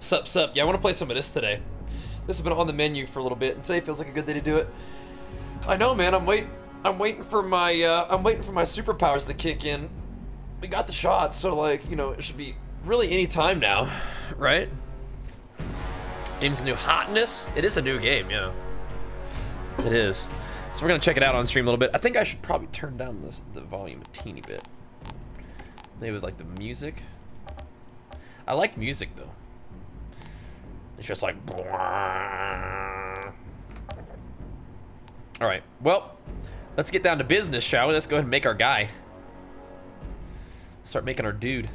Sup, sup. Yeah, I want to play some of this today. This has been on the menu for a little bit, and today feels like a good day to do it. I know, man. I'm wait. I'm waiting for my. Uh, I'm waiting for my superpowers to kick in. We got the shot, so like you know, it should be really any time now, right? Game's a new hotness. It is a new game, yeah. It is. So we're gonna check it out on stream a little bit. I think I should probably turn down the, the volume a teeny bit. Maybe with like the music. I like music though. It's just like. All right. Well, let's get down to business, shall we? Let's go ahead and make our guy. Start making our dude.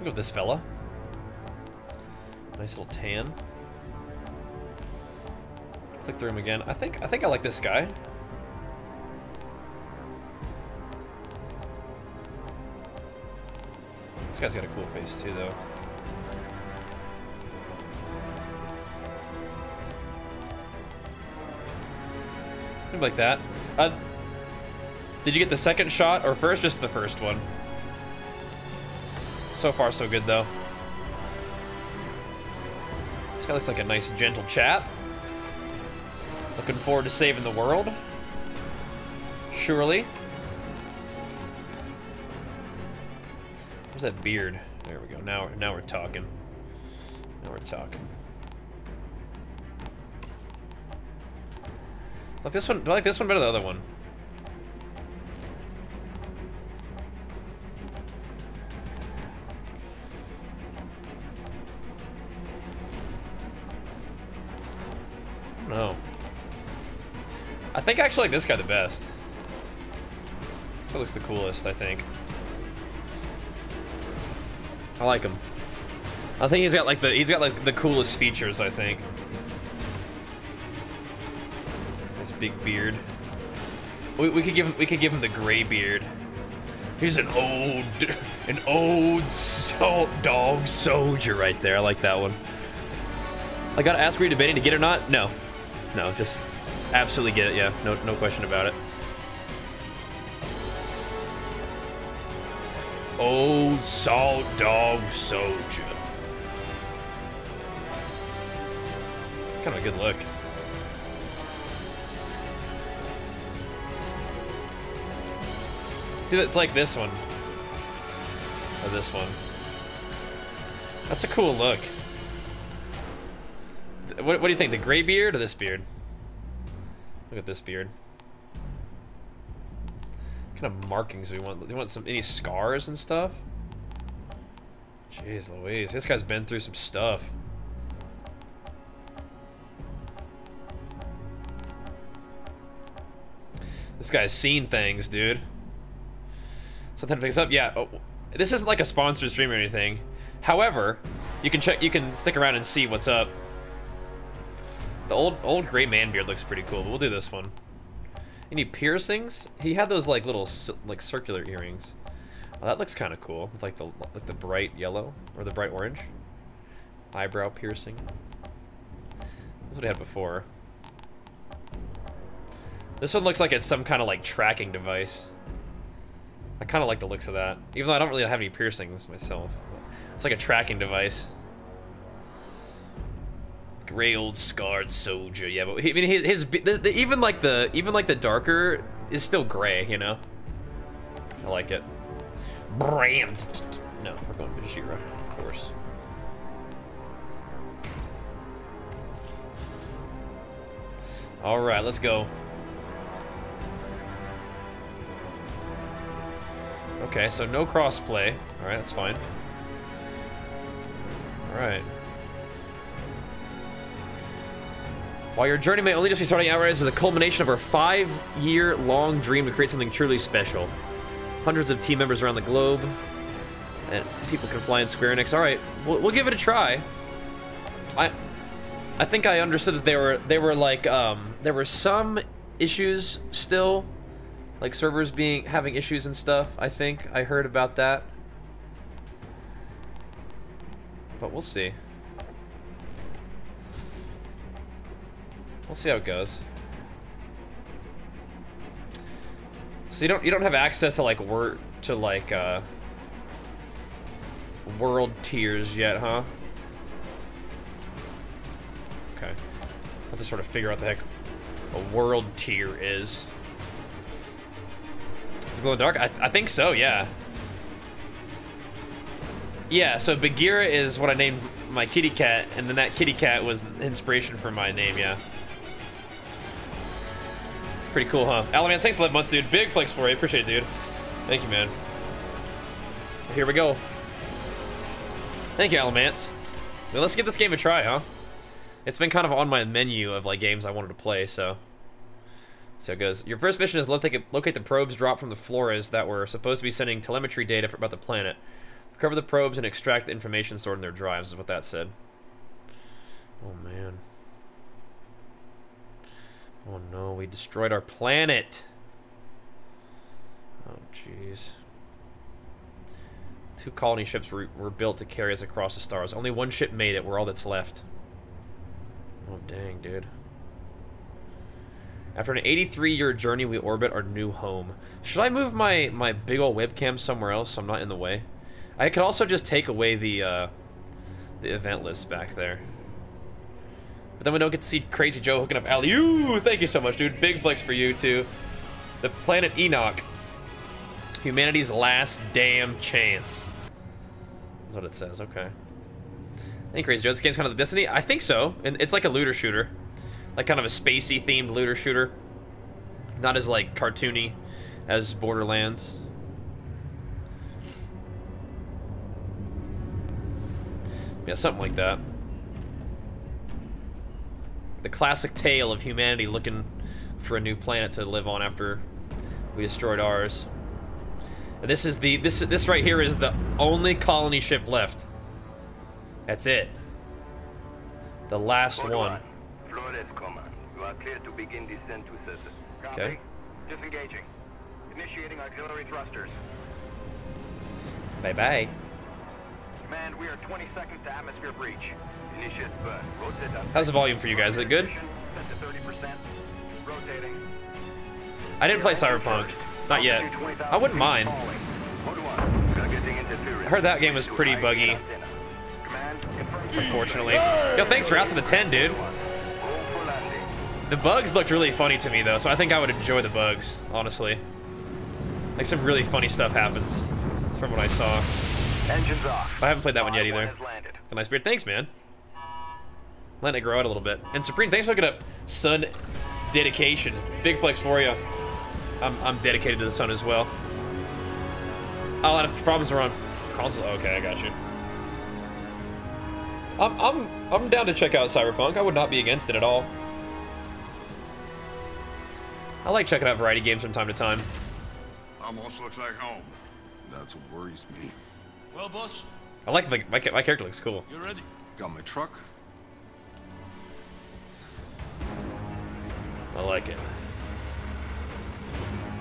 Look at this fella. Nice little tan. Click through him again. I think I think I like this guy. This guy's got a cool face too, though. Maybe like that. Uh, did you get the second shot or first? Just the first one. So far, so good, though. This guy looks like a nice, gentle chap. Looking forward to saving the world. Surely. Where's that beard? There we go. Now, now we're talking. Now we're talking. Like this one. I like this one better than the other one. No. I think I actually like this guy the best. This one looks the coolest, I think. I like him. I think he's got like the he's got like the coolest features, I think. This big beard. We, we could give him we could give him the gray beard. He's an old an old salt dog soldier right there. I like that one. I gotta ask, were you debating to get it or not? No. No, just absolutely get it, yeah. No no question about it. Old salt dog soldier. It's kind of a good look. See, it's like this one. Or this one. That's a cool look. What, what do you think, the gray beard or this beard? Look at this beard. Kind of markings do we want? Do we want some any scars and stuff? Jeez Louise, this guy's been through some stuff. This guy's seen things, dude. Something picks up, yeah. Oh, this isn't like a sponsored stream or anything. However, you can check, you can stick around and see what's up. The old old gray man beard looks pretty cool, but we'll do this one. Any piercings? He had those like little like circular earrings. Oh, that looks kind of cool with like the like the bright yellow or the bright orange. Eyebrow piercing. That's what he had before. This one looks like it's some kind of like tracking device. I kind of like the looks of that, even though I don't really have any piercings myself. It's like a tracking device. Gray old scarred soldier. Yeah, but I mean, his, his the, the, even like the even like the darker is still gray. You know. I like it. Brand. No, we're going Bajheera, of course. All right, let's go. Okay, so no crossplay. All right, that's fine. All right. While your journey may only just be starting out, Rise is a culmination of our five-year-long dream to create something truly special. Hundreds of team members around the globe, and people can fly in Square Enix. All right, we'll, we'll give it a try. I, I think I understood that they were they were like um there were some issues still, like servers being having issues and stuff. I think I heard about that, but we'll see. We'll see how it goes. So you don't you don't have access to like word to like uh world tiers yet, huh? Okay. I have to sort of figure out the heck a world tier is. Is glow in dark? I, th I think so, yeah. Yeah, so Bagheera is what I named my kitty cat, and then that kitty cat was inspiration for my name, yeah. Pretty cool, huh? Alamance, thanks for 11 months, dude. Big flex for you. Appreciate it, dude. Thank you, man. Here we go. Thank you, Alamance. Let's give this game a try, huh? It's been kind of on my menu of like games I wanted to play, so. So it goes. Your first mission is locate, locate the probes dropped from the Flores that were supposed to be sending telemetry data for, about the planet. Recover the probes and extract the information stored in their drives, is what that said. Oh, man. Oh, no. We destroyed our planet. Oh, jeez. Two colony ships were, were built to carry us across the stars. Only one ship made it. We're all that's left. Oh, dang, dude. After an 83-year journey, we orbit our new home. Should I move my, my big old webcam somewhere else so I'm not in the way? I could also just take away the, uh, the event list back there. But then we don't get to see Crazy Joe hooking up Alley. Thank you so much, dude. Big flex for you, too. The planet Enoch. Humanity's last damn chance. That's what it says, okay. Thank Crazy Joe. This game's kind of the Destiny? I think so. And it's like a looter shooter. Like kind of a spacey themed looter shooter. Not as like cartoony as Borderlands. Yeah, something like that. The classic tale of humanity looking for a new planet to live on after we destroyed ours. And this is the this this right here is the only colony ship left. That's it. The last one. Flores Command. You are clear to begin descent to surface. Okay. Disengaging. Initiating auxiliary thrusters. Bye bye. Command, we are 20 seconds to atmosphere breach. Initiate burn. Rotate up. How's the volume for you guys? Is it good? 30%. Rotating. I didn't play Cyberpunk. Not yet. I wouldn't mind. Mode one. Targeting interference. I heard that game was pretty buggy, unfortunately. Yo, thanks for Wrath of the 10, dude. Roll for landing. The bugs looked really funny to me, though, so I think I would enjoy the bugs, honestly. Like, some really funny stuff happens from what I saw. Engines off. I haven't played that one yet either. has landed. A nice beard. Thanks, man. Letting it grow out a little bit. And Supreme, thanks for looking up Sun dedication. Big flex for you. I'm, I'm dedicated to the sun as well. A lot of problems are on console. Okay, I got you. I'm, I'm, I'm down to check out Cyberpunk. I would not be against it at all. I like checking out variety games from time to time. Almost looks like home. That's what worries me. Well, boss, I like the, my, my character looks cool. you ready? Got my truck. I like it.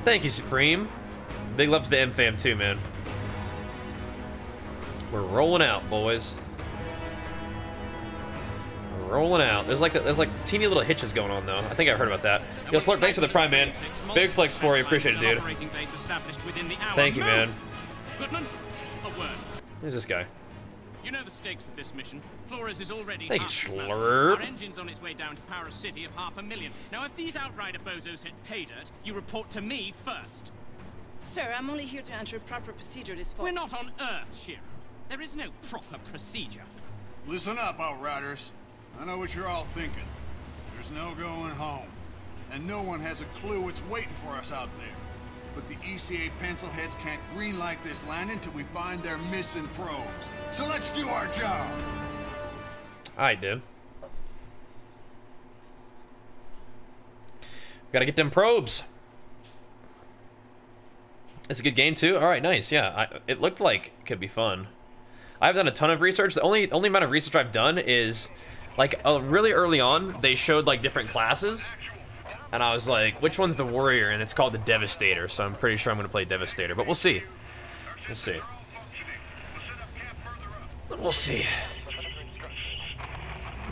Thank you, Supreme. Big love to the M-Fam too, man. We're rolling out, boys. We're rolling out. There's like there's like teeny little hitches going on though. I think I heard about that. Yo, Slurp, thanks for the prime, man. Big flex for you. Appreciate it, dude. Thank you, man. Goodman, a word. Who's this guy? You know the stakes of this mission. Flores is already Thank half you, its map. Schlurp. Our engine's on its way down to power a city of half a million. Now, if these outrider bozos hit pay dirt, you report to me first. Sir, I'm only here to ensure proper procedure this followed. We're not on Earth, Shira. There is no proper procedure. Listen up, Outriders. I know what you're all thinking. There's no going home. And no one has a clue what's waiting for us out there. But the ECA pencilheads can't greenlight this landing until we find their missing probes. So let's do our job. I did. Gotta get them probes. It's a good game too. All right, nice. Yeah, I, it looked like it could be fun. I haven't done a ton of research. The only only amount of research I've done is like uh, really early on. They showed like different classes, and I was like, which one's the warrior? And it's called the Devastator. So I'm pretty sure I'm gonna play Devastator, but we'll see. We'll see. We'll see.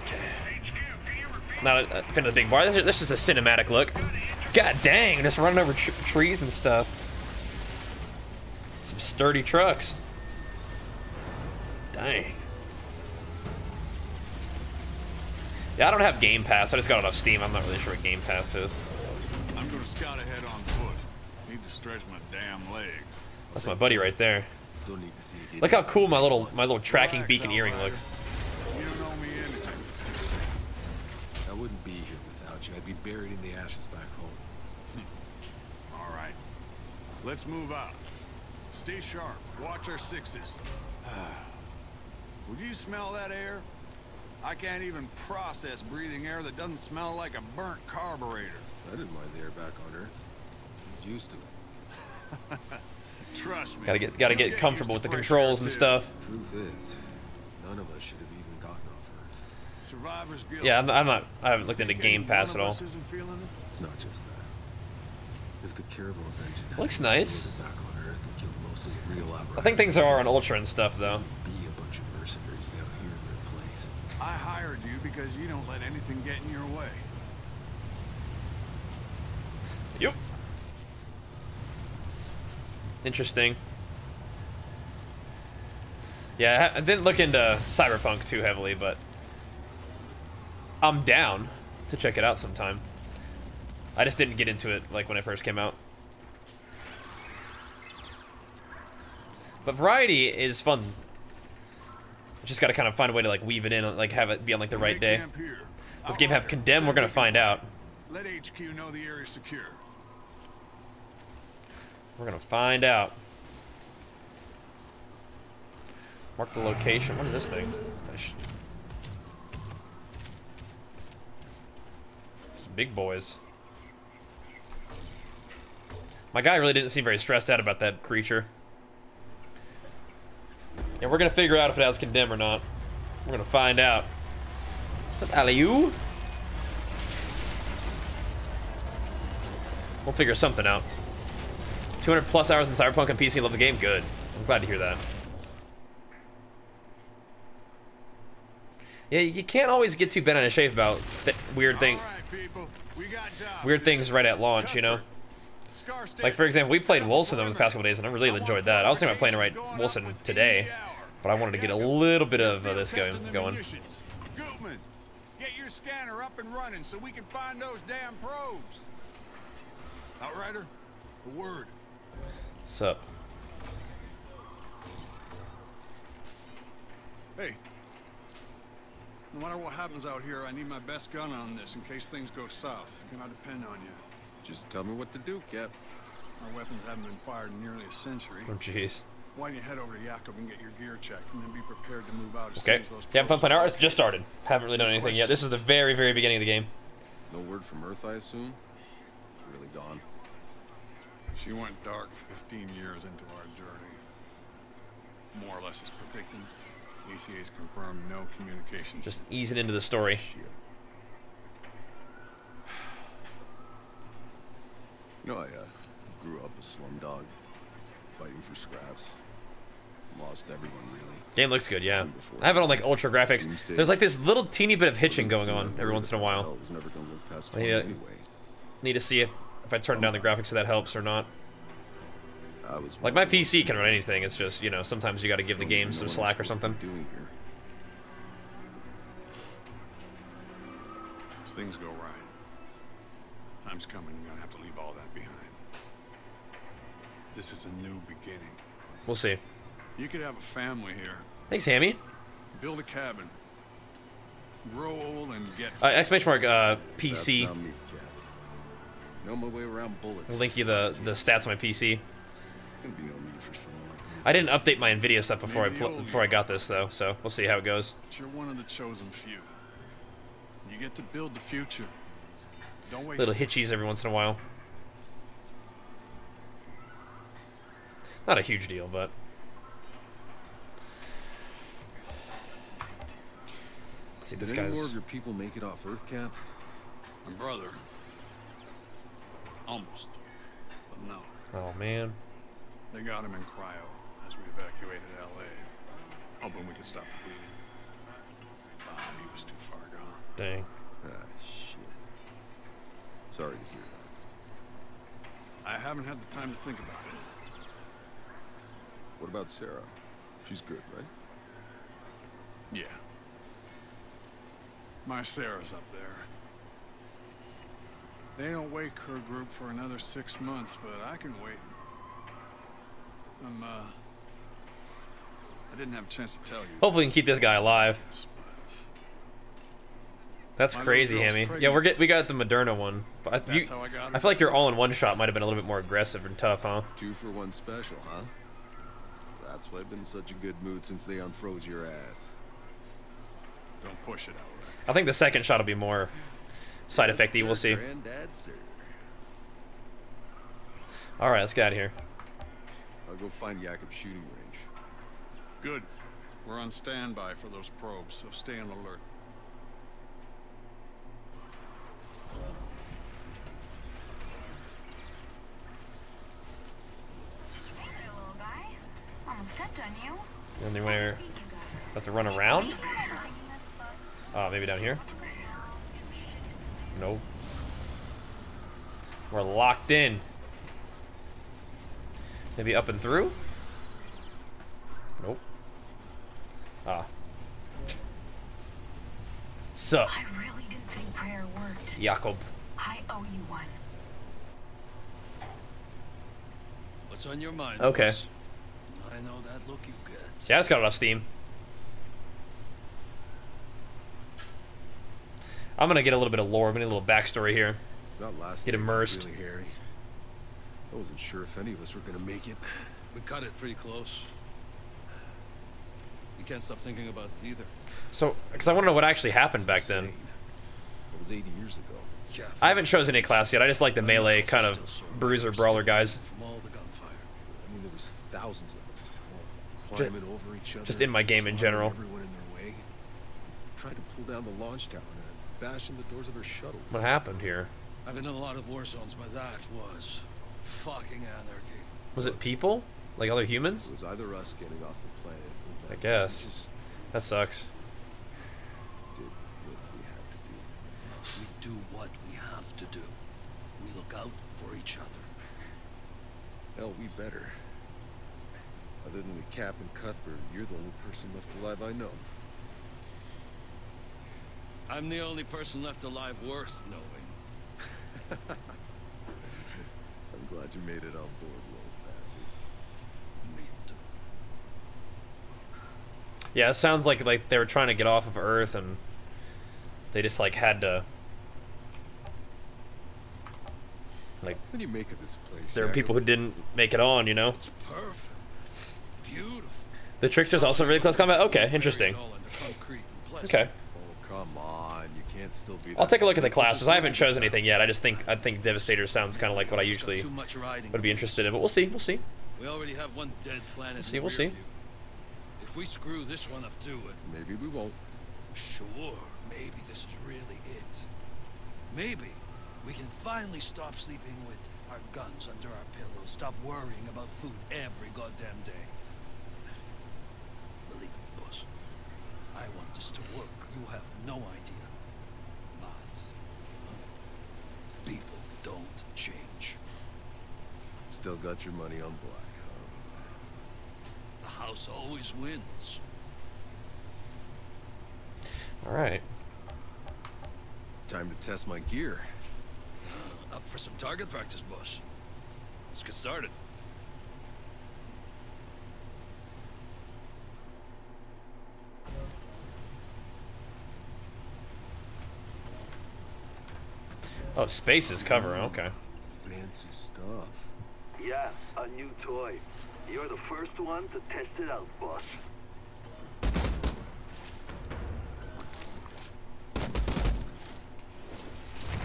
Okay. Not a, a of the big bar. This is, this is a cinematic look. God dang, just running over tr trees and stuff. Some sturdy trucks. Dang. Yeah, I don't have Game Pass. I just got it off Steam. I'm not really sure what Game Pass is. I'm gonna scout ahead on foot. Need to stretch my damn leg. That's my buddy right there. Don't need to see it. Look how cool my little my little tracking Relax, beacon earring looks. You don't owe me anything. I wouldn't be here without you. I'd be buried in the ashes back home. Hmm. All right. Let's move out. Stay sharp. Watch our sixes. Would you smell that air? I can't even process breathing air that doesn't smell like a burnt carburetor. I didn't mind the air back on Earth. I was used to it. Trust me. Gotta get gotta You'll get comfortable with the controls and stuff. Truth is, none of us should have even gotten off Earth. Survivor's guilt. Yeah, I'm, I'm not. I haven't looked into Game Pass at all. us isn't feeling it? It's not just that. If the Caravel's engine Looks nice. back on Earth most of the real I think things are on Ultra and stuff though. Be a bunch of mercenaries down here in their place. I hired you because you don't let anything get in your way. Yep. Interesting. Yeah, I didn't look into Cyberpunk too heavily, but I'm down to check it out sometime. I just didn't get into it like when it first came out. But variety is fun. Just got to kind of find a way to like weave it in, uh, like have it be on like the right day. This game have Condemn, we're gonna find out. Let HQ know the area's secure. We're gonna find out. Mark the location. What is this thing? Some big boys. My guy really didn't seem very stressed out about that creature. And we're gonna figure out if it has condemn or not. We're gonna find out. What's up, Aliu? We'll figure something out. 200 plus hours in Cyberpunk on PC. Love the game. Good. I'm glad to hear that. Yeah, you can't always get too bent out of shape about th weird things, All right, people. We weird things right at launch. You know, Scar State, like for example, we played Wilson over the past couple days, and I really enjoyed that. I was thinking about playing right Wilson today, but I wanted to get a little bit of uh, this going. going. Gutman, get your scanner up and running so we can find those damn probes. Outrider, a word. Sup? Hey. No matter what happens out here, I need my best gun on this in case things go south. Can I depend on you? Just tell me what to do, Cap. Our weapons haven't been fired in nearly a century. Oh jeez. Why don't you head over to Yakov and get your gear checked, and then be prepared to move out as Okay. soon as those Yeah, I'm fun probes playing. are Alright, it's just started. Haven't really done anything yet. This is the very, very beginning of the game. No word from Earth, I assume? It's really gone. She went dark 15 years into our journey. More or less as predicted. ECA's confirmed no communications. Just since. easing into the story. Shit. You know, I uh, grew up a slum dog, fighting for scraps. Lost everyone, really. Game looks good, yeah. I have it on like ultra graphics. There's like this little teeny bit of hitching going on every once in a while. hell was never gonna live past I need to- anyway. Need to see if if I turn down the graphics, if that helps or not. I was Like my one of the PC can run anything. It's just you know sometimes you got to give the game some know what I'm slack or supposed to something. be Doing here. As things go right. Time's coming, you're gonna have to leave all that behind. This is a new beginning. We'll see. You could have a family here. Thanks, Hammy. Build a cabin. Grow old and get Uh, exclamation mark uh, PC. not me, Know my way around bullets. We'll link you the the stats on my PC. Gonna be no need for someone like me. I didn't update my Nvidia stuff before I Maybe pl- you'll- before I got this though, so we'll see how it goes. But you're one of the chosen few. You get to build the future. Don't waste Little it. hitchies every once in a while. Not a huge deal, but Let's see if this Did any more guy's. of your people make it off Earth, Cap? My brother. Almost. But no. Oh man. They got him in cryo as we evacuated LA. Hoping we could stop the bleeding. Ah, he was too far gone. Dang. Ah, shit. Sorry to hear that. I haven't had the time to think about it. What about Sarah? She's good, right? Yeah. My Sarah's up there. They don't wake her group for another six months, but I can wait. I'm, uh... I didn't have a chance to tell you. Hopefully, we can keep this guy alive. That's My crazy, little girl's Hammy. Yeah, we're get we got the Moderna one. But I, you, I I feel like your all in one shot might have been a little bit more aggressive and tough, huh? Two for one special, huh? That's why I've been in such a good mood since they unfroze your ass. Don't push it out. I think the second shot will be more side Yes, effecty. We'll see. Granddad, sir. All right, let's get out of here. I'll go find Jakob's shooting range. Good. We're on standby for those probes, so stay on alert. Hey, little guy. Almost stepped on you. Anywhere have to run around? Oh, maybe down here. Nope. We're locked in. Maybe up and through? Nope. Ah. Sup, I really didn't think prayer worked. Jakob. I owe you one. What's on your mind? Okay. boss? I know that look you get. Yeah, it's got enough steam. I'm gonna get a little bit of lore. I'm gonna get a little backstory here. Not last Get immersed. Really, Harry. I wasn't sure if any of us were gonna make it. We cut it pretty close. You can't stop thinking about it either. So, because I want to know what actually happened back then. It was 80 years ago. Yeah, I haven't chosen any class yet. I just like the melee kind of bruiser brawler guys. From all the gunfire. I mean, there was thousands of them, all over each other. just in my game in general. Everyone in their way. Tried to pull down the launch tower and bash in the doors of her shuttle. What happened here? I've been in a lot of war zones, but that was fucking anarchy. Was it people? Like other It humans? was either us getting off the planet. I guess. Just That sucks. did what we had to do. We do what we have to do. We look out for each other. Hell, we better. Other than the Cap and Cuthbert, you're the only person left alive I know. I'm the only person left alive worth knowing. I'm glad you made it on board, little bastard. Me too. Yeah, it sounds like like they were trying to get off of Earth and they just like had to. Like What do you make of this place? there were Jacob? people who didn't make it on, you know. It's perfect. Beautiful. The trickster's also really close combat. Okay, interesting. Buried all under concrete and plastic. Okay, Oh, come on. You can't still be I'll take a look at the classes. I haven't chosen anything yet. I just think I think Devastator sounds kind of like what I usually too much riding would be interested in. But we'll see. We'll see. We already have one dead planet. We'll see, we'll see. If we screw this one up to it, Maybe we won't. sure, maybe this is really it. Maybe we can finally stop sleeping with our guns under our pillows. Stop worrying about food every goddamn day. Believe me, boss. I want this to work. You have no idea. But uh, people don't change. Still got your money on black, huh? The house always wins. All right. Time to test my gear. Up for some target practice, boss. Let's get started. Oh, space is cover. Okay. Fancy stuff. Yeah, a new toy. You're the first one to test it out, boss.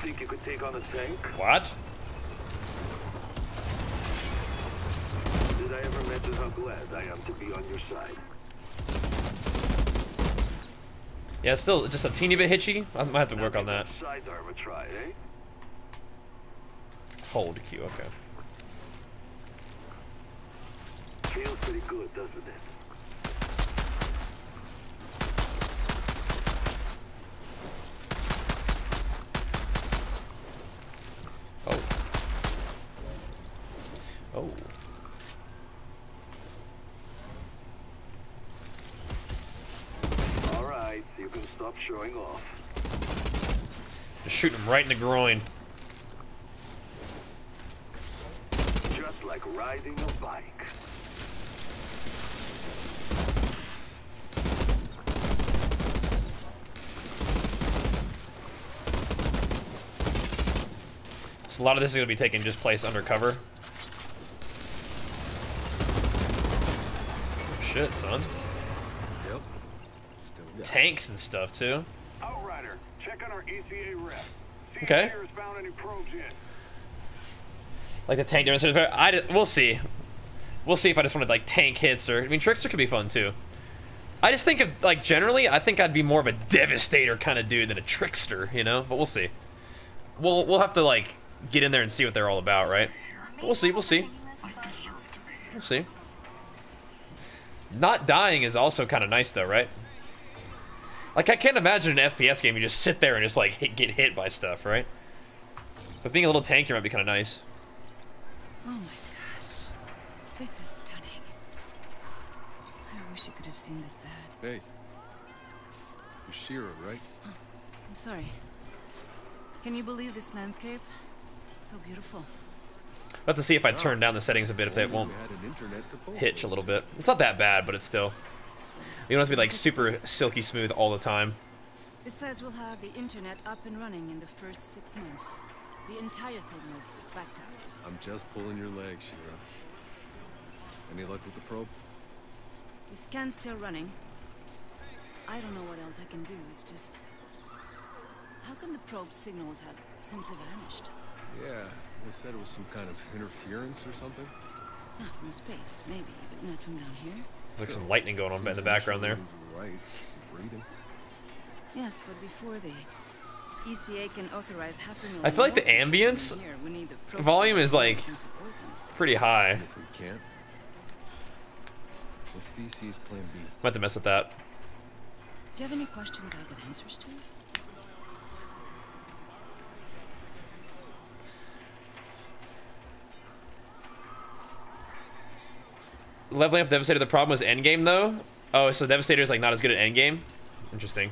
Think you could take on a tank? What? Did I ever mention how glad I am to be on your side? Yeah, still just a teeny bit hitchy. I might have to work on that. Sidearm a try, eh? Hold Q. Okay. Feels pretty good, doesn't it? Oh. Oh. All right, you can stop showing off. Just shooting him right in the groin. Just like riding a bike. So a lot of this is going to be taking just place undercover. Shit, son. Yep. Still got. Tanks and stuff, too. Outrider, check on our ECA rep. See Okay. if Sears found any probes yet. Like the tank demonstrators. I, we'll see. We'll see if I just wanted like tank hits or I mean Trickster could be fun too. I just think of like generally I think I'd be more of a devastator kind of dude than a trickster, you know. But we'll see. We'll we'll have to like get in there and see what they're all about, right? But we'll see. We'll see. We'll see. Not dying is also kind of nice though, right? Like I can't imagine an FPS game you just sit there and just like hit, get hit by stuff, right? But being a little tankier might be kind of nice. Oh my gosh. This is stunning. I wish you could have seen this, Dad. Hey. You're Shira, right? I'm sorry. Can you believe this landscape? It's so beautiful. I'll have to see if I ah. turn down the settings a bit if it won't we had an internet to post hitch a little bit. It's not that bad, but it's still. You don't have to be like super silky smooth all the time. Besides, we'll have the internet up and running in the first six months. The entire thing is blacked out. I'm just pulling your leg, Shira. Any luck with the probe? The scan's still running. I don't know what else I can do. It's just. How can the probe signals have simply vanished? Yeah, they said it was some kind of interference or something. Not from space, maybe, but not from down here. There's like some lightning going on in the background there. Right, breathing. Yes, but before the ECA can authorize half a million. I feel like the ambience coming here, we need the volume is, like, can support them. Pretty high. And if we can't, what's the EC's plan B? I'm about to mess with that. Do you have any questions I got answers to? Leveling up Devastator, the problem was endgame though? Oh, so Devastator is like not as good at endgame? Interesting.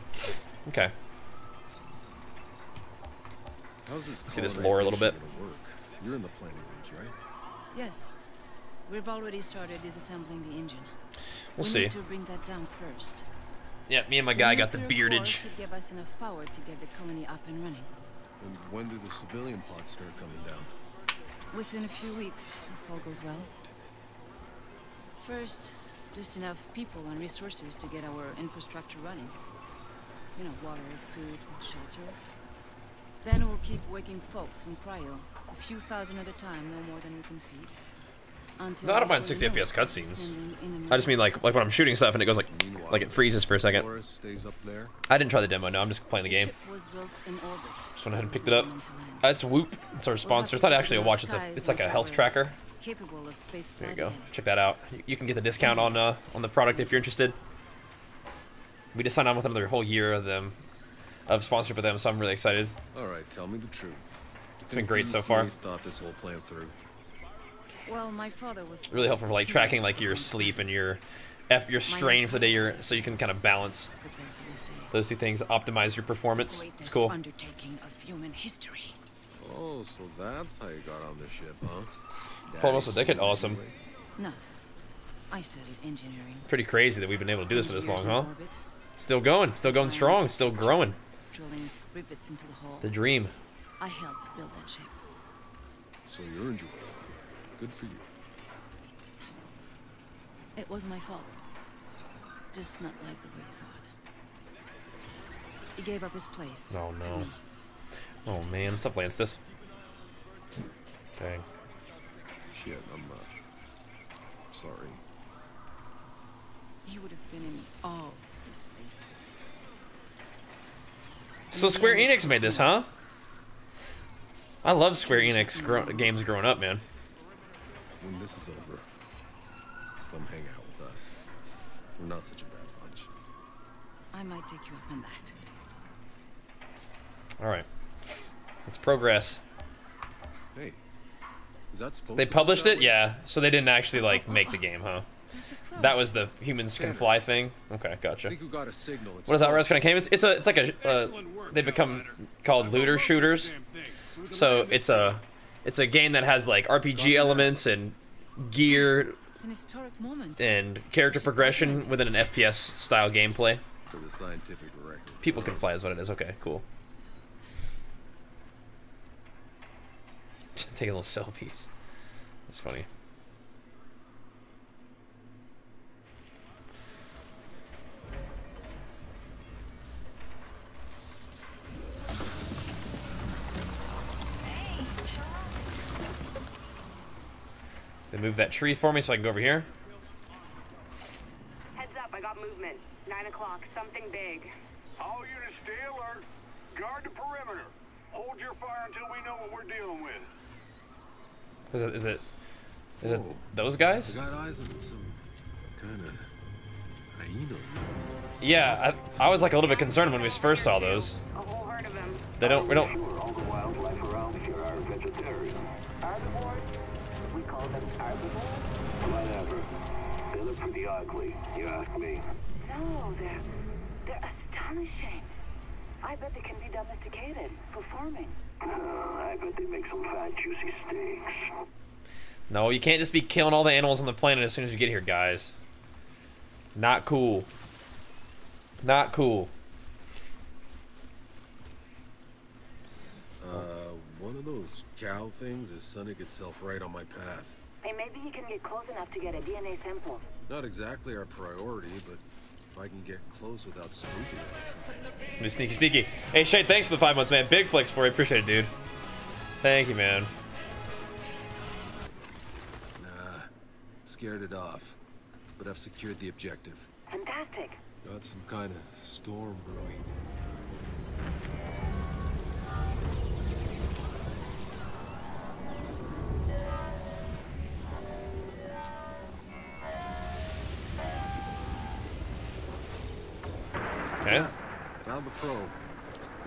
Okay. How's this See this lore a little bit. work? You're in the planning rooms, right? Yes. We've already started disassembling the engine. We'll we see. Need to bring that down first. Yeah, me and my guy got the beardage. should give us enough power to get the colony up and running. And when do the civilian pods start coming down? Within a few weeks, if all goes well. First, just enough people and resources to get our infrastructure running. You know, water, food, shelter. Then we'll keep waking folks from cryo, a few thousand at a time, no more than we can feed. Until No, I don't we mind 60 FPS cutscenes. standing in the I just mean like like when I'm shooting stuff and it goes like like it freezes for a second. Stays up there. I didn't try the demo. No, I'm just playing the The game. ship was built in orbit. Just went ahead and picked it up. not meant to land. That's Whoop. It's our sponsor. It's not actually a watch. It's a it's like a health tracker. Capable of space There you go. Check that out. You- You can get the discount on uh, on the product if you're interested. We just signed on with another whole year of them of sponsorship with them, so I'm really excited. All right, tell me the truth. It's been great so far. ECA's thought this whole plan through. Well, my father was Really helpful for like tracking like your sleep and your F your strain for the day. You're so you can kind of balance prepare for this day. those two things, optimize your performance. It's cool. undertaking of human history. Oh, so that's how you got on this ship, huh? For almost a decade, awesome. No, I studied engineering. Pretty crazy that we've been able to do this for this long, huh? Still going, still going strong, still growing. Drilling rivets into the hull. The dream. I helped build that ship. So you earned your way. Good for you. It was my fault. Just not like the way he thought. He gave up his place. Oh, no. Oh man, what's up, Lanstis? Dang. Shit, I'm uh, sorry. He would have been in awe So Square Enix made this, huh? I love Square Enix gro games growing up, man. When this is over, come hang out with us. We're not such a bad bunch. I might take you up on that. All right, let's progress. Hey, Is that supposed They to be published that it, way? yeah. So they didn't actually like make the game, huh? That's a pro. That was the humans can fly thing. Okay, gotcha. think got a signal. What is that? Where close. it's kind of came? It's it's a it's like a uh, they become called looter shooters. So it's a it's a game that has like RPG elements and gear It's an historic moment. and character progression within an FPS style gameplay. For the scientific record. People can fly is what it is. Okay, cool. Taking little selfies. That's funny. They moved that tree for me so I can go over here. Heads up, I got movement. Nine o'clock, something big. All units stay alert. Guard the perimeter. Hold your fire until we know what we're dealing with. Is it is it is it Whoa. those I guys? got eyes on some kind of hyena. Yeah, I, I was like a little bit concerned when we first saw those. A whole herd of them. They don't we don't ugly, you ask me. No, they're they're astonishing. I bet they can be domesticated for farming. Uh, I bet they make some fat, juicy steaks. No, you can't just be killing all the animals on the planet as soon as you get here, guys. Not cool. Not cool. Uh, one of those cow things is sunning itself right on my path. Hey, maybe you can get close enough to get a DNA sample. Not exactly our priority, but if I can get close without spooking it, Be sneaky, sneaky. Hey, Shane, thanks for the five months, man. Big flicks for you. Appreciate it, dude. Thank you, man. nah, scared it off. But I've secured the objective. Fantastic. Got some kind of storm brewing. Okay. Found the probe.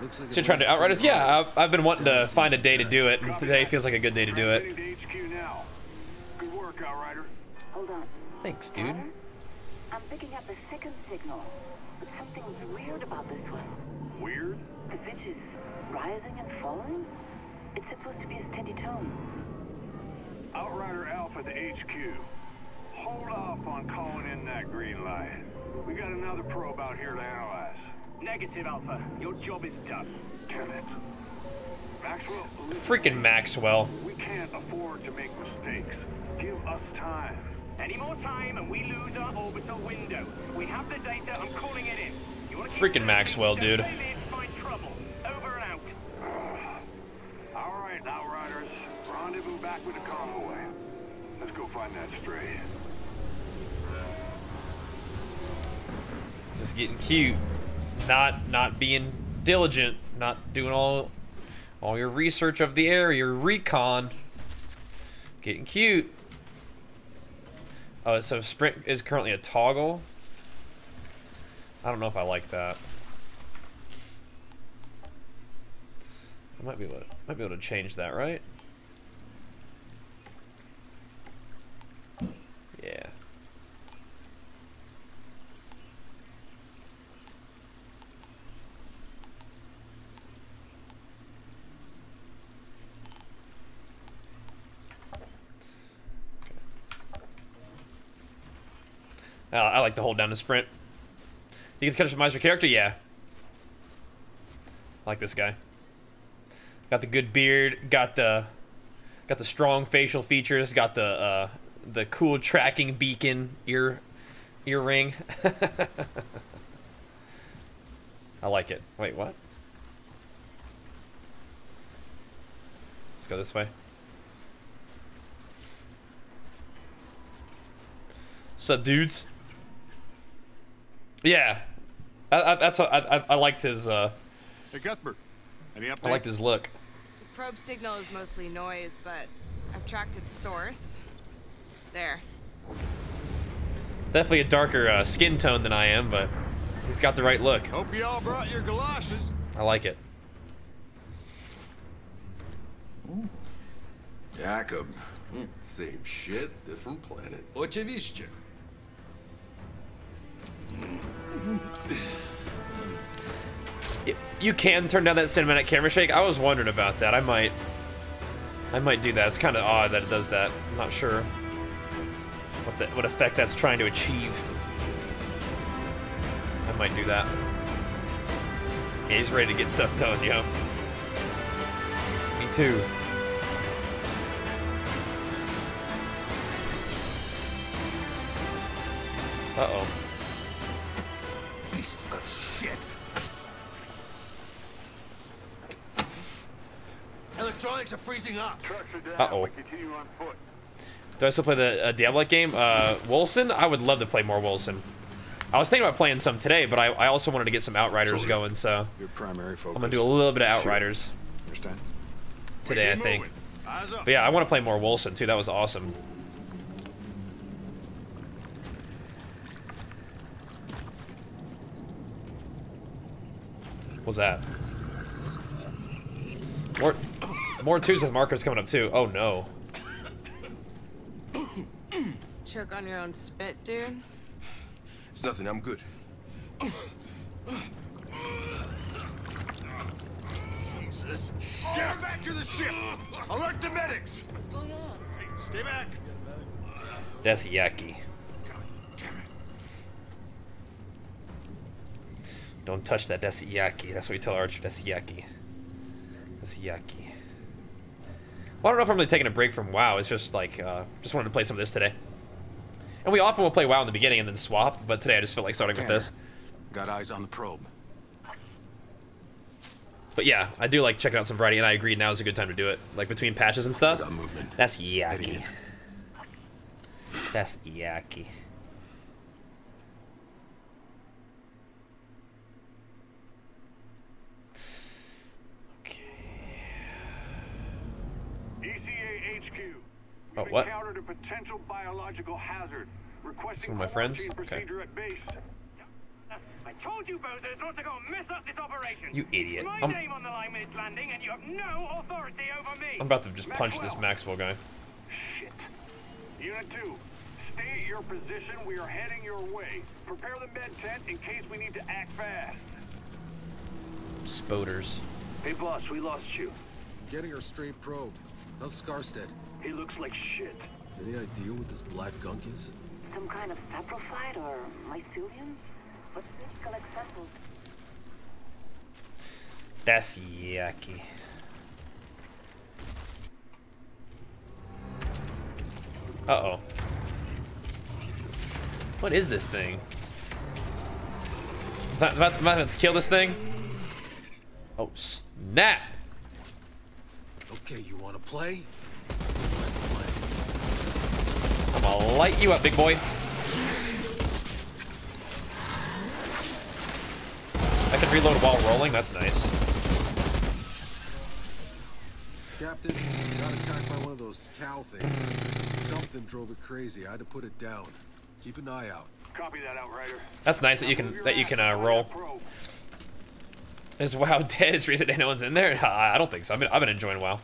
Looks like So you're trying to outride us? Yeah, I've, I've been wanting to find a day to do it, and today feels like a good day to do it. Heading HQ now. Good work, Outrider. Hold on. Thanks, dude. I'm picking up a second signal, but something's weird about this one. Weird? The pitch is rising and falling? It's supposed to be a steady tone. Outrider Alpha to HQ. Hold off on calling in that green light. We got another probe out here to analyze. Negative, Alpha. Your job is done. Damn it. Maxwell. Freaking Maxwell. We can't afford to make mistakes. Give us time. Any more time and we lose our orbital window. We have the data, I'm calling it in. You wanna Freaking? Maxwell, dude. Find trouble. Over and out. All right, Outriders. Rendezvous back with the convoy. Let's go find that stray. Just getting cute. Not not being diligent. Not doing all all your research of the area, your recon. Getting cute. Oh, so sprint is currently a toggle. I don't know if I like that. I might be able to, might be able to change that, right? Yeah. Uh, I like to hold down the sprint. You can customize your character, yeah. I like this guy. Got the good beard, got the got the strong facial features, got the uh, the cool tracking beacon ear earring. I like it. Wait, what? Let's go this way. Sup, dudes? Yeah, I, I, that's I, I, I liked his uh, Hey, Cuthbert. Any updates? I liked his look. The probe signal is mostly noise, but I've tracked its source. There. Definitely a darker uh, skin tone than I am, but he's got the right look. Hope you all brought your galoshes. I like it. Jacob. Same shit, different planet. Oczywiście. You can turn down that cinematic camera shake. I was wondering about that. I might, I might do that. It's kind of odd that it does that. I'm not sure what the, what effect that's trying to achieve. I might do that. Yeah, he's ready to get stuff done, yo. Me too. Uh Electronics are freezing up. Trucks are down. Uh-oh. We continue on foot. Do I still play the uh, Diablo game? Uh, Wilson? I would love to play more Wilson. I was thinking about playing some today, but I, I also wanted to get some Outriders Soldier, going, so Your primary focus. I'm gonna do a little bit of Shoot. Outriders Understand? today, I think. moving. Eyes up. But yeah, I want to play more Wilson too. That was awesome. What's that? More, more twos with markers coming up too. Oh no. Choke on your own spit, dude. It's nothing, I'm good. Jesus. Get back to the ship. Alert the medics. What's going on? Stay back. That's yucky. Damn it. Don't touch that. That's yucky. That's what we tell Archer. That's yucky. That's yucky. Well, I don't know if I'm really taking a break from WoW. It's just like, uh, just wanted to play some of this today. And we often will play WoW in the beginning and then swap, but today I just felt like starting with this. Got eyes on the probe. But yeah, I do like checking out some variety, and I agree now is a good time to do it. Like between patches and stuff. Got movement. That's yucky. That's yucky. ECA HQ. Oh, We've what? encountered a potential biological hazard. Requesting Some of my friends? quarantine Okay. at base. I told you, bozos, not to go and mess up this operation. You idiot. My I'm- name on the line when it's landing, and you have no authority over me. I'm about to just punch this Maxwell guy. Shit. Unit 2, stay at your position. We are heading your way. Prepare the med tent in case we need to act fast. Spoders. Hey, boss, we lost you. Getting her straight probe. How's Scarstead? He looks like shit. Any idea what this black gunk is? Some kind of saprophyte or mycelium? Let's see, collect samples. That's yucky. Uh-oh. What is this thing? Am I, am I- about to kill this thing? Oh, snap! Okay, you wanna play? I'm gonna light you up, big boy. I can reload while rolling, that's nice. Captain, got attacked by one of those cow things. Something drove it crazy. I had to put it down. Keep an eye out. Copy that, Outrider. That's nice that you can that you can uh, roll. Is WoW dead? Is reason no one's in there? I I don't think so. I've been, I've been enjoying WoW.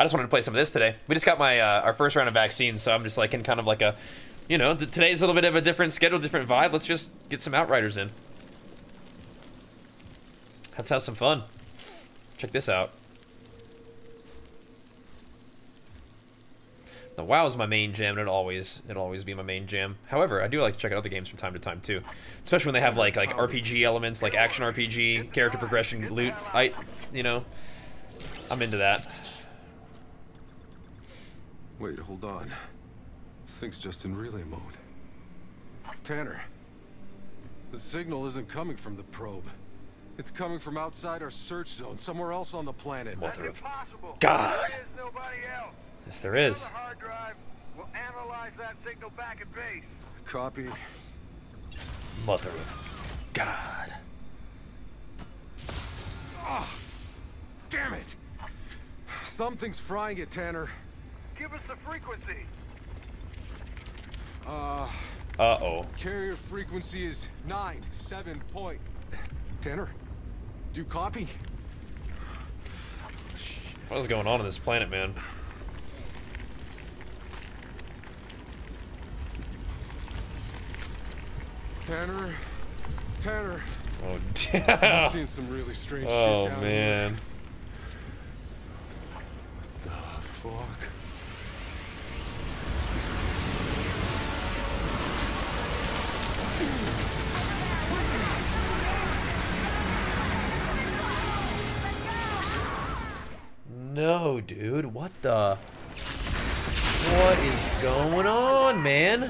I just wanted to play some of this today. We just got my uh, our first round of vaccines, so I'm just like in kind of like a, you know, today's a little bit of a different schedule, different vibe. Let's just get some Outriders in. Let's have some fun. Check this out. The WoW is my main jam, and it always it'll always be my main jam. However, I do like to check out other games from time to time too, especially when they have like like RPG elements, like action RPG, character progression, loot. I, you know, I'm into that. Wait, hold on. This thing's just in relay mode. Tanner, the signal isn't coming from the probe. It's coming from outside our search zone, somewhere else on the planet. Mother of God. There is nobody else. Yes, there is. Hard drive. We'll analyze that signal back at base. Copy. Mother of God. Ah, damn it! Something's frying it, Tanner. Give us the frequency. Uh. Uh oh. Carrier frequency is nine seven point. Tanner, do copy? What is going on on this planet, man? Tanner, Tanner. Oh damn. I've seen some really strange oh, shit down man. here. The fuck. No, dude. What the? What is going on, man?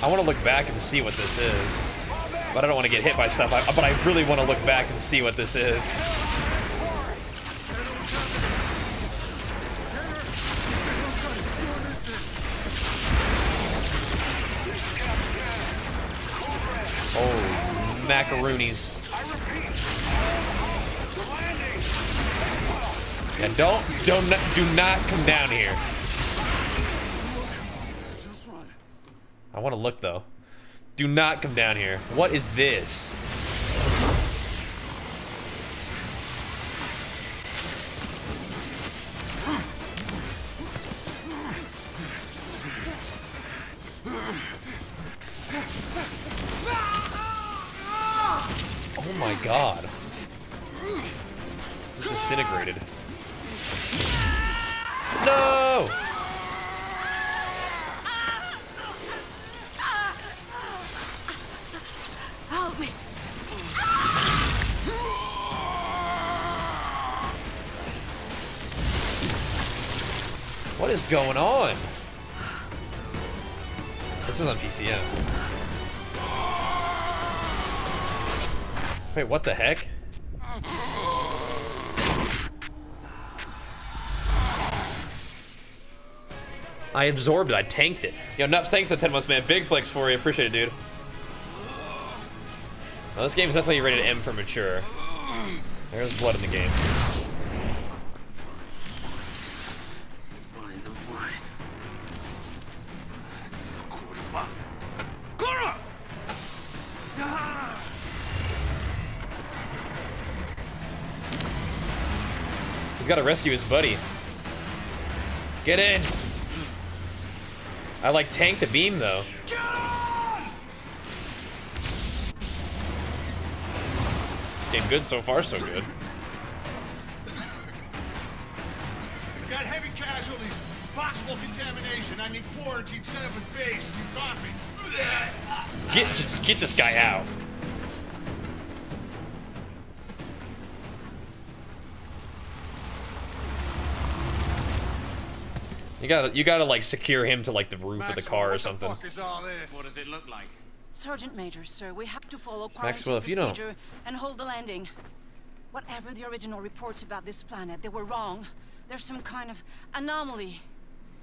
I want to look back and see what this is. But I don't want to get hit by stuff. I, but I really want to look back and see what this is. Oh, macaroonies. Yeah, don't, don't, do not come down here. I want to look though. Do not come down here. What is this? Oh my god. It's disintegrated. No! Help me! What is going on? This is on PCM. Wait, what the heck? I absorbed it. I tanked it. Yo, Nups, thanks the 10 months, man. Big flex for you. Appreciate it, dude. Well, this game is definitely rated M for mature. There's blood in the game. He's got to rescue his buddy. Get in. I like tanked the beam though. This game good so far, so good. Got heavy casualties, possible contamination. I need quarantine set up at base. You copy? Get just get this guy out. You gotta you gotta like secure him to like the roof of the car or something. What does it look like? Sergeant Major, sir, we have to follow quarantine Maxwell, if you don't- and hold the landing. Whatever the original reports about this planet, they were wrong. There's some kind of anomaly.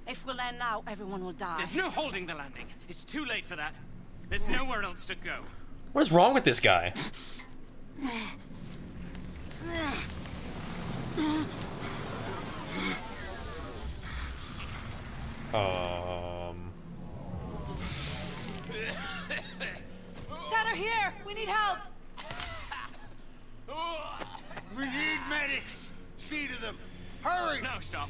If we land now, everyone will die. There's no holding the landing. It's too late for that. There's nowhere else to go. What is wrong with this guy? Um. Tanner, here! We need help! We need medics. See to them. Hurry! No, stop.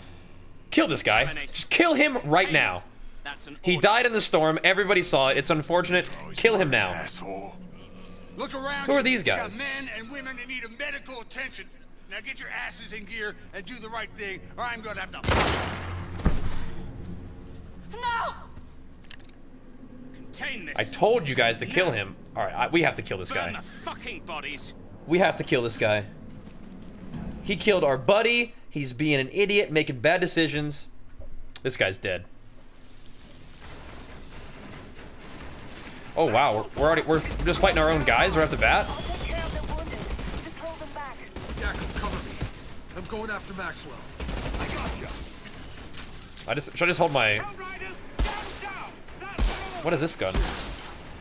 Kill this guy. Just kill him right now. That's an He died in the storm. Everybody saw it. It's unfortunate. Kill him now. Look around. Who are these guys? got men and women in need of medical attention. Now get your asses in gear and do the right thing, or I'm gonna have to. No! Contain this. I told you guys to kill him. All right, I, we have to kill this Burn guy. the fucking bodies. We have to kill this guy. He killed our buddy. He's being an idiot, making bad decisions. This guy's dead. Oh wow, we're, we're already we're just fighting our own guys right off the bat. Jackal, cover me. I'm going after Maxwell. I got you. I just should I just hold my. What is this gun?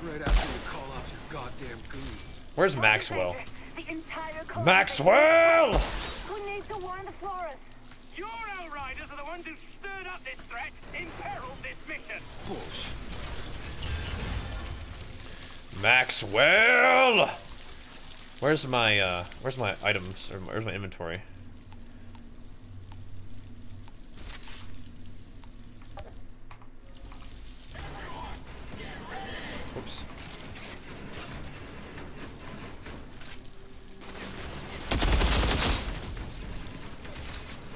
Right after you call off your goddamn goons. Where's Maxwell? The entire Maxwell! Who needs to warn the florist? Your outriders are the ones who stirred up this threat, imperiled this mission. Bullshit. Maxwell! Where's my uh where's my items or where's my inventory?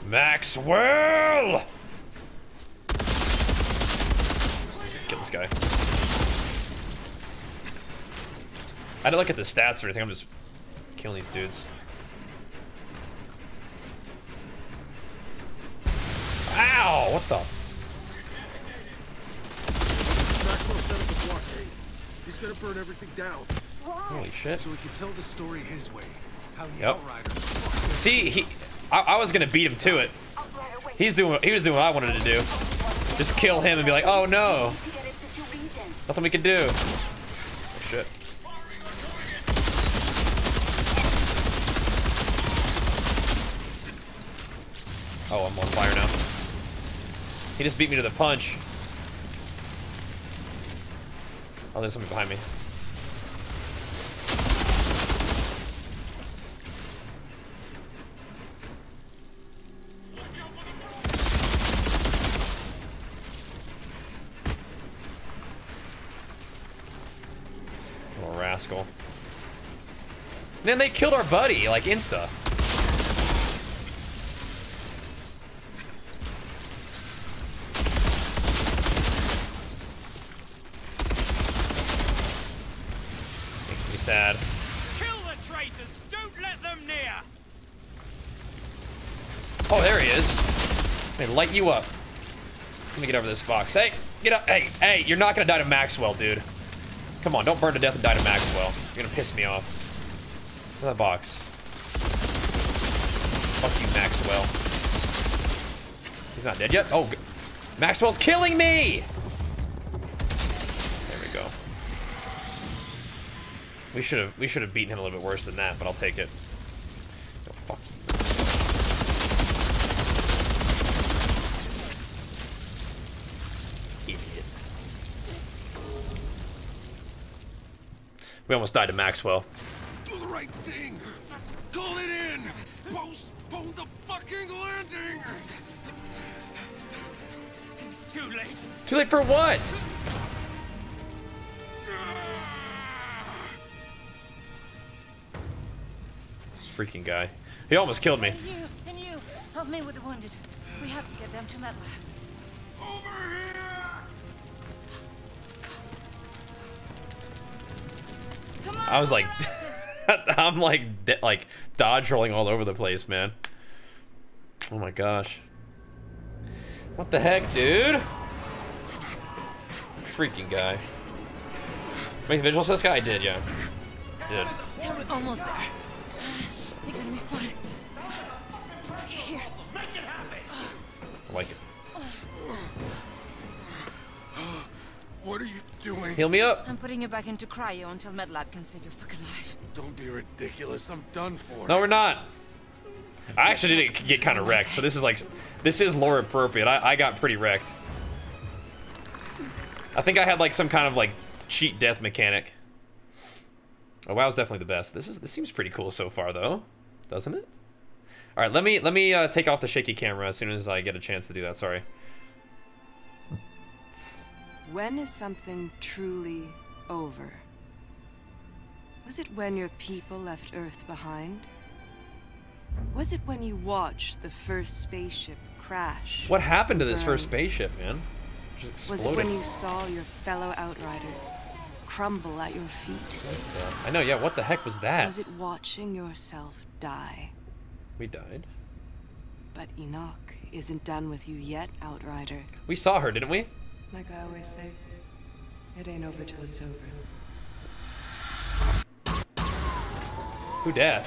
Maxwell! Kill this guy. I don't look at the stats or anything, I'm just killing these dudes. Ow! What the? Maxwell set up a blockade. He's gonna burn everything down. Holy shit. So we can tell the story his way. How the Yep. Outriders See, he, I, I was gonna beat him to it. He's doing, he was doing what I wanted to do. Just kill him and be like, oh no. Nothing we can do. Oh, shit. Oh, I'm on fire now. He just beat me to the punch. Oh, there's something behind me. Rascal. Then they killed our buddy, like insta. Makes me sad. Kill the traitors! Don't let them near! Oh, there he is. They light you up. Let me get over this box. Hey, get up. Hey, hey, you're not gonna die to Maxwell, dude. Come on, don't burn to death and die to Maxwell. You're gonna piss me off. Look at that box. Fuck you, Maxwell. He's not dead yet? Oh, Maxwell's killing me! There we go. We should have we should have beaten him a little bit worse than that, but I'll take it. We almost died to Maxwell. Do the right thing. Call it in. Postpone the fucking landing. It's too late. Too late for what? This freaking guy. He almost killed me. And you, and you, help me with the wounded. We have to get them to MedLab. Come on, I was like. I'm like, like dodge rolling all over the place, man. Oh my gosh. What the heck, dude? Freaking guy. Make the visual to this guy? I did, yeah. Did. Yeah, we're almost there. You're gonna be fine. Here. make it I like it. What are you doing? Heal me up. I'm putting you back into cryo until MedLab can save your fucking life. Don't be ridiculous. I'm done for. No, we're not. I actually did get kind of wrecked, so this is like, this is lore appropriate. I, I got pretty wrecked. I think I had like some kind of like cheat death mechanic. Oh, WoW's definitely the best. This is this seems pretty cool so far, though, doesn't it? All right, let me let me uh, take off the shaky camera as soon as I get a chance to do that. Sorry. When is something truly over? Was it when your people left Earth behind? Was it when you watched the first spaceship crash? What happened to this burn? first spaceship, man? Just Was it when you saw your fellow Outriders crumble at your feet? I know. Yeah. What the heck was that? Was it watching yourself die? We died. But Enoch isn't done with you yet, Outrider. We saw her, didn't we? Like I always say, it ain't over till it's over. Who dat?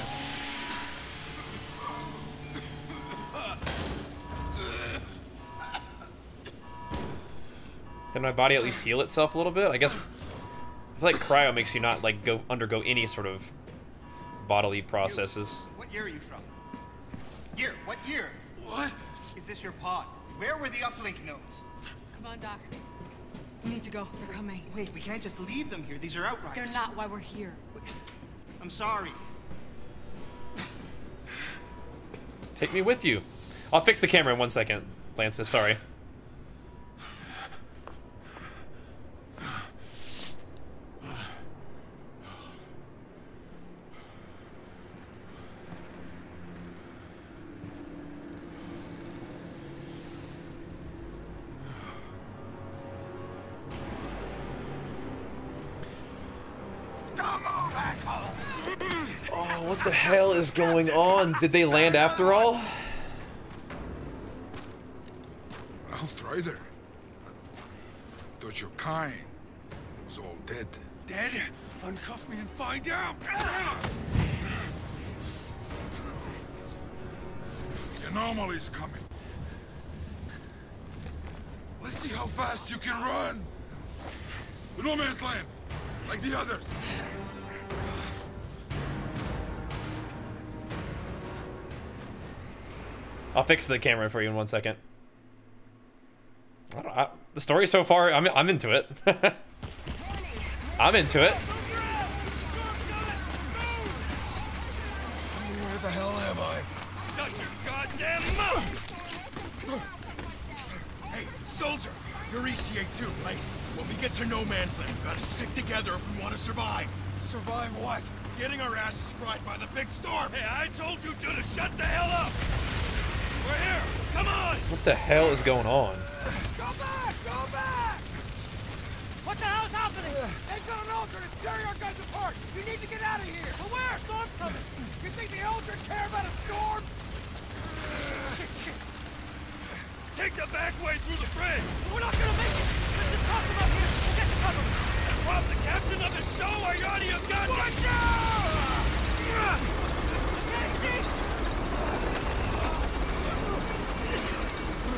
Can my body at least heal itself a little bit? I guess I feel like cryo makes you not like go undergo any sort of bodily processes. What year are you from? Year? What year? What? Is this your pod? Where were the uplink nodes? Come on, Doc. We need to go. They're coming. Wait, we can't just leave them here. These are outriders. They're not why we're here. I'm sorry. Take me with you. I'll fix the camera in one second, Lances. Sorry. Going on? Did they land after all? I'll try there. Thought your kind was all dead. Dead? Uncuff me and find out! The anomaly's coming. Let's see how fast you can run. The no man's land, like the others. I'll fix the camera for you in one second. I don't, I, the story so far, I'm, I'm into it. I'm into it. Where the hell am I? Shut your goddamn mouth! Hey, soldier! You're ECA too, right? When we get to no man's land, we gotta stick together if we want to survive. Survive what? Getting our asses fried by the big storm! Hey, I told you two to shut the hell up! What the hell is going on? Go back! Go back! What the hell's happening? They've got an Eldred and tearing our guys apart! You need to get out of here! But where? Storm's coming! You think the Eldred care about a storm? Shit, shit, shit! Take the back way through the bridge! We're not gonna make it! Let's just toss them up here! We'll get to cover! Rob the captain of the show are you out of your goddamn... Watch out! Help it! What's she doing? Leave me alone! Help! Your man was wounded! That's better that way! Don't struggle! Ugh. Go, go, go! What is going on, dude?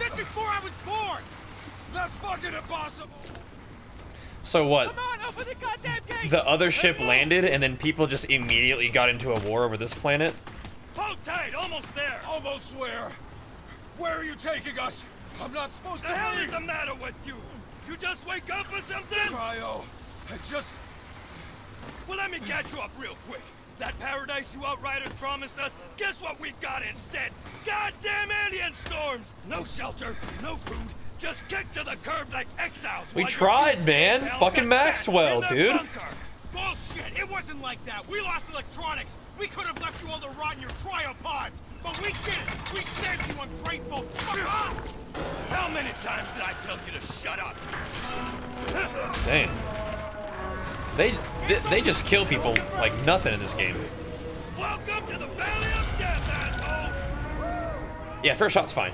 knows? Since before I was born! That's fucking impossible! So what? Come on, open the goddamn gate! The other ship landed and then people just immediately got into a war over this planet? Hold tight, almost there! Almost where? Where are you taking us? I'm not supposed The to hell be- is the matter with you? You just wake up or something? Cryo, it's just... Well, let me catch you up real quick. That paradise you outriders promised us, guess what we got instead? Goddamn alien storms! No shelter, no food, just kicked to the curb like exiles. We tried, man. Fucking Maxwell, back in their dude. bunker. Bullshit! It wasn't like that. We lost electronics. We could have left you all to rot in your cryopods, but we didn't. We saved you, ungrateful. How many times did I tell you to shut up? Dang. They, they they just kill people like nothing in this game. Welcome to the Valley of Death, asshole! Yeah, first shot's fine.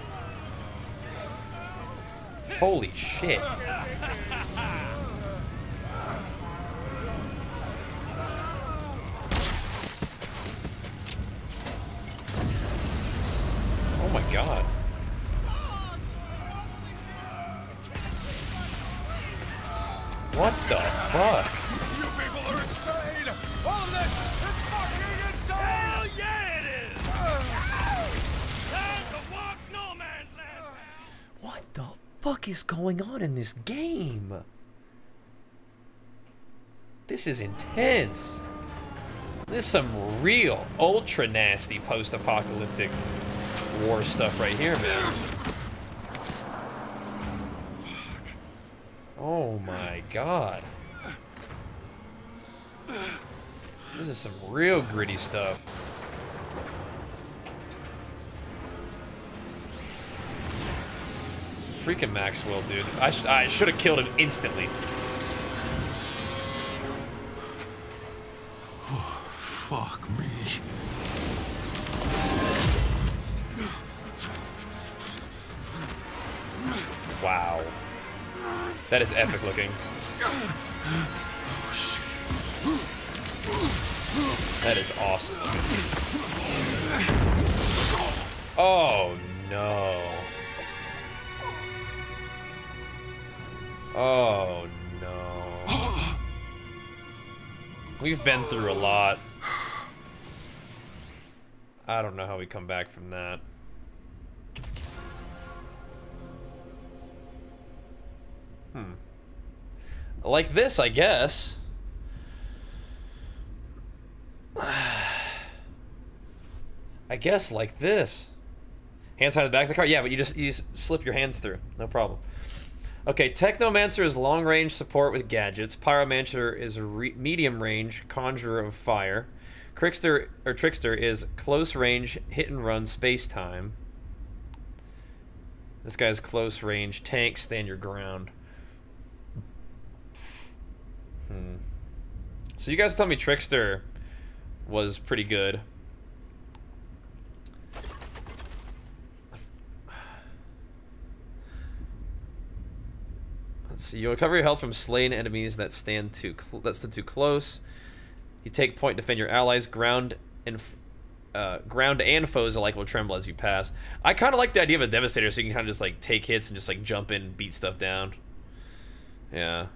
Holy shit. Oh my god. What the fuck? You people are insane! All of this, it's fucking insane! Hell yeah, it is! Uh. Time to walk no man's land! Uh. What the fuck is going on in this game? This is intense. This is some real ultra nasty post-apocalyptic war stuff right here, man. Oh my god. This is some real gritty stuff. Freaking Maxwell, dude. I, sh I should have killed him instantly. Oh, Fuck me. Wow. That is epic looking. That is awesome. Oh no. Oh no. We've been through a lot. I don't know how we come back from that. Hmm. Like this, I guess. I guess like this. Hand tied to the back of the car? Yeah, but you just you just slip your hands through. No problem. Okay, Technomancer is long range support with gadgets. Pyromancer is medium range conjurer of fire. Trickster or Trickster is close range hit and run space time. This guy's close range tank stand your ground. Hmm. So you guys tell me Trickster was pretty good. Let's see. You recover your health from slain enemies that stand too that stand too close. You take point defend your allies. Ground and uh, ground and foes alike will tremble as you pass. I kind of like the idea of a devastator, so you can kind of just like take hits and just like jump in, beat stuff down. Yeah,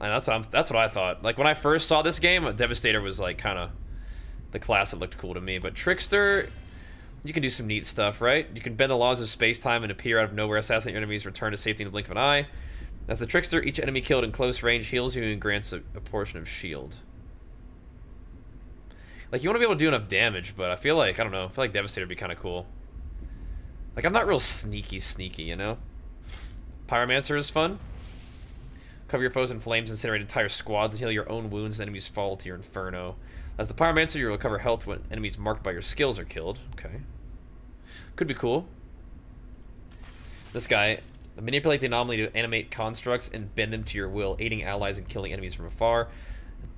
and that's what I'm, that's what I thought. Like when I first saw this game, devastator was like kind of the class that looked cool to me. But trickster, you can do some neat stuff, right? You can bend the laws of space time and appear out of nowhere, assassinate your enemies, return to safety in the blink of an eye. As the Trickster, each enemy killed in close range heals you and grants a, a portion of shield. Like, you want to be able to do enough damage, but I feel like, I don't know, I feel like Devastator would be kind of cool. Like, I'm not real sneaky sneaky, you know? Pyromancer is fun. Cover your foes in flames, incinerate entire squads, and heal your own wounds as enemies fall to your inferno. As the Pyromancer, you recover health when enemies marked by your skills are killed. Okay. Could be cool. This guy, Manipulate the anomaly to animate constructs and bend them to your will, aiding allies and killing enemies from afar.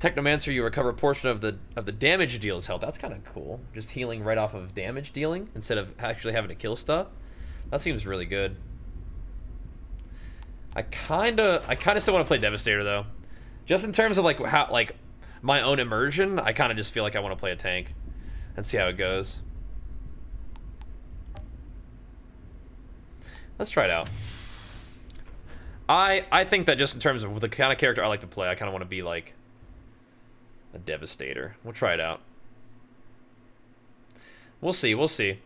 Technomancer, you recover a portion of the of the damage deals health. That's kind of cool. Just healing right off of damage dealing instead of actually having to kill stuff. That seems really good. I kind of I kind of still want to play Devastator though. Just in terms of like how like my own immersion, I kind of just feel like I want to play a tank and see how it goes. Let's try it out. I I think that just in terms of the kind of character I like to play, I kind of want to be like a devastator. We'll try it out. We'll see. We'll see.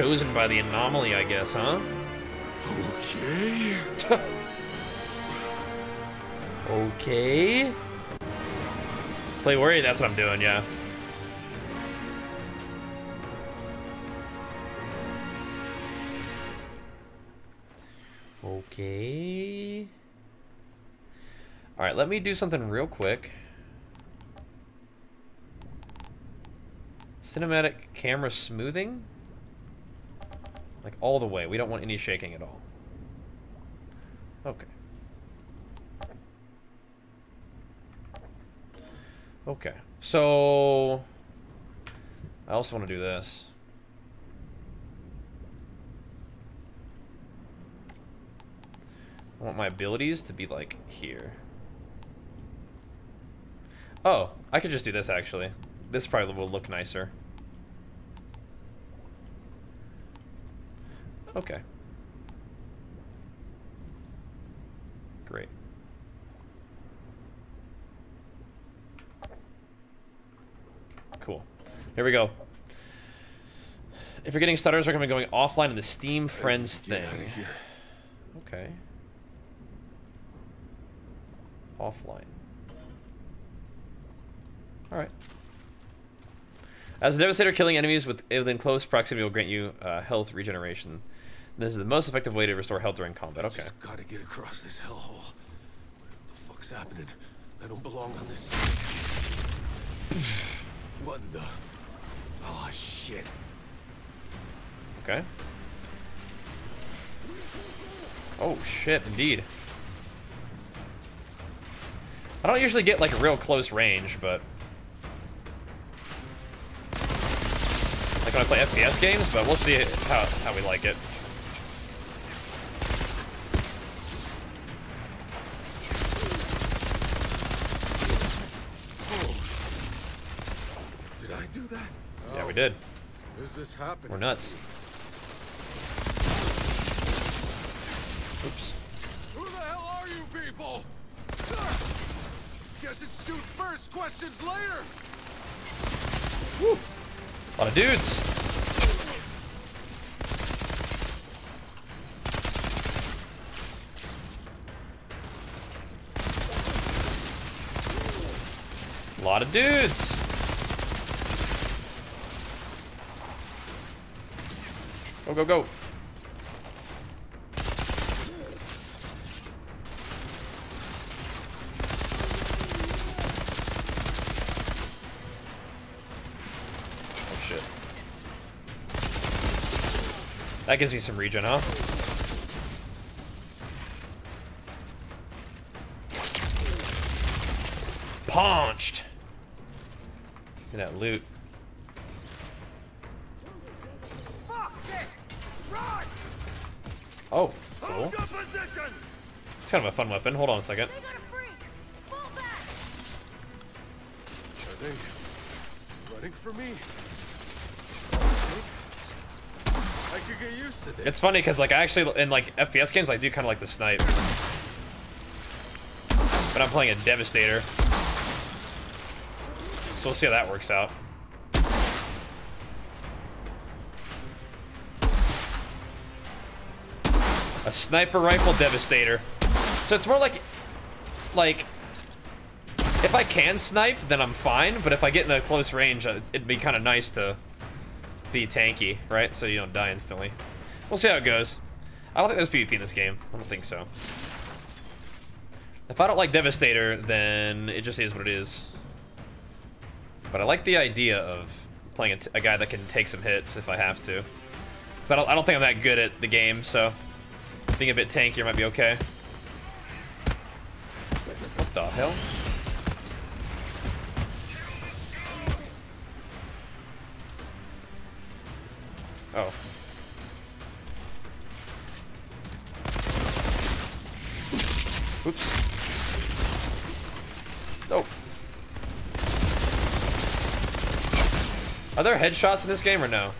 Chosen by the anomaly, I guess, huh? Okay. okay. Play worry, that's what I'm doing, yeah. Okay. Alright, let me do something real quick. Cinematic camera smoothing? Like all the way. We don't want any shaking at all. Okay. Okay. So I also want to do this. I want my abilities to be like here. Oh, I could just do this actually. This probably will look nicer. Okay. Great. Cool. Here we go. If you're getting stutters, recommend gonna be going offline in the Steam Friends thing. Okay. Offline. Alright. As a Devastator, killing enemies with within close proximity will grant you uh, health regeneration. This is the most effective way to restore health during combat. Okay. Just gotta get across this hellhole. What the fuck's happening? I don't belong on this. what the? Oh shit. Okay. Oh shit, indeed. I don't usually get like a real close range, but like when I play FPS games, but we'll see how how we like it. did. Is this happening? We're nuts. Oops. Who the hell are you people? Guess it's shoot first, questions later. Woo. A lot of dudes. A lot of dudes. Go, go, go. Oh. That gives me some regen, huh? Hold on a second. Are they running for me? I could get used to this. It's funny because like I actually in like FPS games I do kind of like the snipe, but I'm playing a Devastator, so we'll see how that works out. A sniper rifle Devastator, so it's more like like if I can snipe then I'm fine, but if I get in a close range uh, it'd be kind of nice to be tanky, right? So you don't die instantly. We'll see how it goes. I don't think there's PvP in this game. I don't think so. If I don't like Devastator, then it just is what it is. But I like the idea of playing a, guy that can take some hits if I have to. Cause I don't, I don't think I'm that good at the game, so being a bit tankier might be okay. Hell? Oh. Oops. Oh. Are there headshots in this game or no?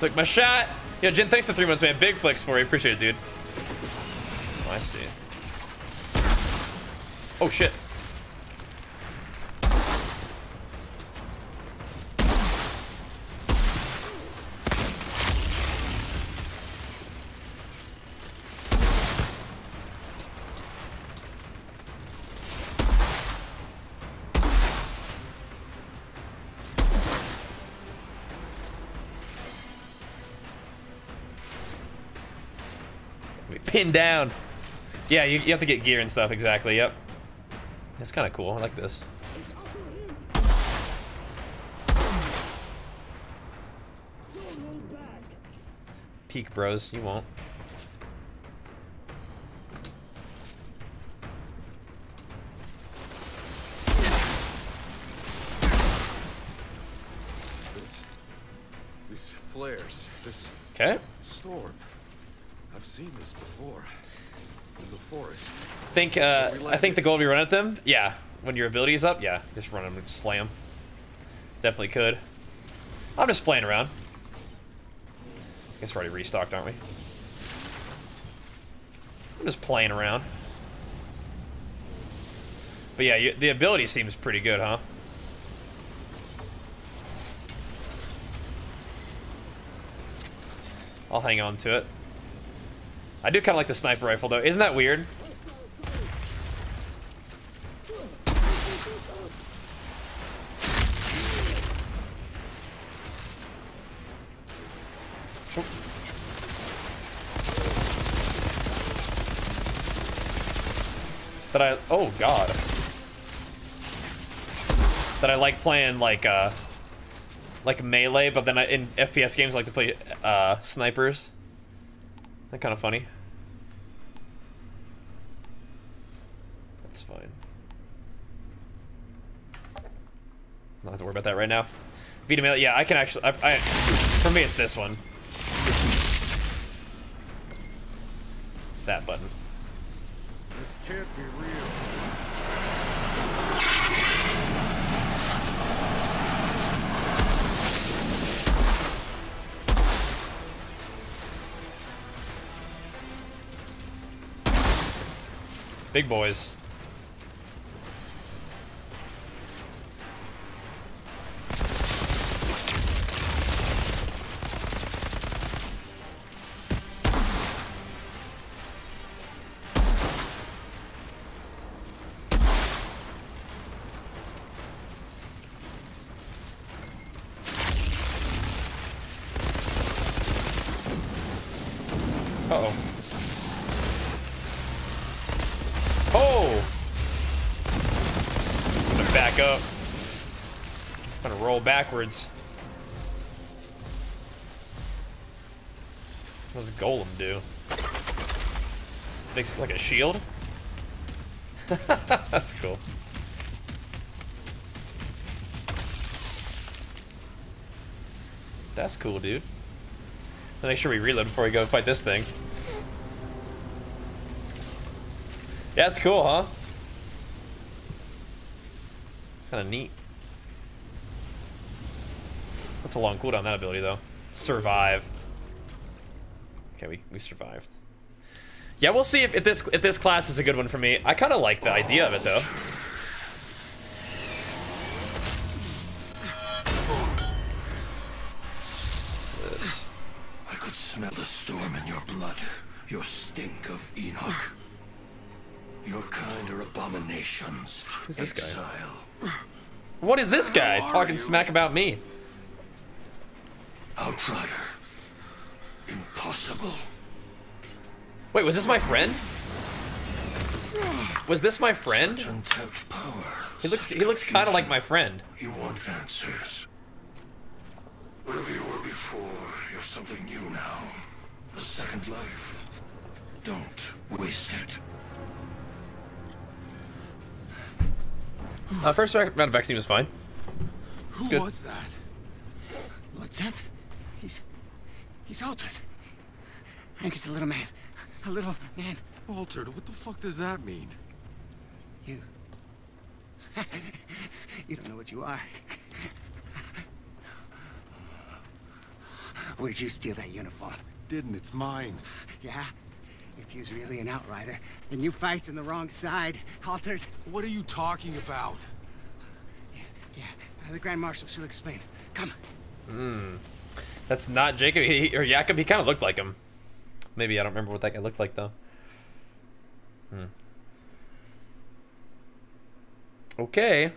Took my shot. Yo, Jin, thanks for three months, man. Big flicks for you. Appreciate it, dude. Oh, I see. Oh, shit. Down. Yeah, you, you have to get gear and stuff, exactly, yep. It's kind of cool. I like this. Peek, bros. You won't. This, these flares, this Okay. storm. I've seen this before in the forest. Think, uh, I think the goal would be run at them. Yeah. When your ability is up, yeah. Just run them and slam. Definitely could. I'm just playing around. I Guess we're already restocked, aren't we? I'm just playing around. But yeah, you, the ability seems pretty good, huh? I'll hang on to it. I do kind of like the sniper rifle, though. Isn't that weird? That I... Oh, God. That I like playing, like, uh... Like melee, but then I, in FPS games I like to play, uh, snipers. That kind of funny. Fine. Not have to worry about that right now. Vita Melee, yeah, I can actually. I, I, for me, it's this one. That button. This can't be real. Big boys. Backwards. What does Golem do? Makes it like a shield? That's cool. That's cool, dude. Let's Make sure we reload before we go fight this thing. Yeah, it's cool, huh? Kind of neat. That's a long cooldown, that ability, though. Survive. Okay, we, we survived. Yeah, we'll see if, if this if this class is a good one for me. I kind of like the idea of it, though. I could smell the storm in your blood, your stink of Enoch. Your kind are abominations. Who's this guy? Exile. What is this guy talking smack about me? Outrider. Impossible. Wait, was this my friend? Was this my friend? Power. He looks he looks kind of like my friend. You want answers. Whatever you were before, you're something new now. A second life. Don't waste it. Uh, first round of vaccine was fine. Who good. was that? Lord Zeth? He's... he's altered. I think it's a little man. A little man. Altered? What the fuck does that mean? You. you don't know what you are. Where'd you steal that uniform? Didn't, it's mine. Yeah? If he's really an outrider, then you fights on the wrong side. Altered. What are you talking about? Yeah, uh, the Grand Marshal, she'll explain. Come. Hmm. That's not Jacob he, or Jakob. He kind of looked like him. Maybe I don't remember what that guy looked like though. Hmm. Okay.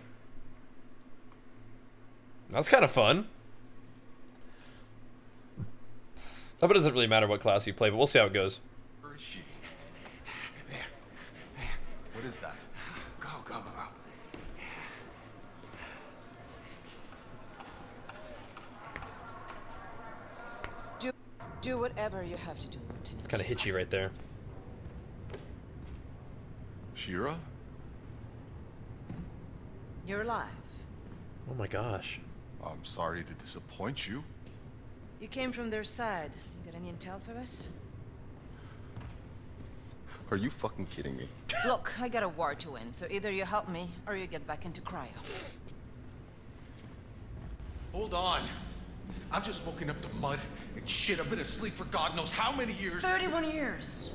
That's kind of fun. I bet it doesn't really matter what class you play, but we'll see how it goes. Where is she? What is that? Go, go, go, go. Do, do whatever you have to do, Lieutenant. Kind of hitchy right there. Shira? You're alive. Oh my gosh. I'm sorry to disappoint you. You came from their side. You got any intel for us? Are you fucking kidding me? Look, I got a war to win, so either you help me or you get back into cryo. Hold on. I've just woken up to mud and shit. I've been asleep for God knows how many years. 31 years.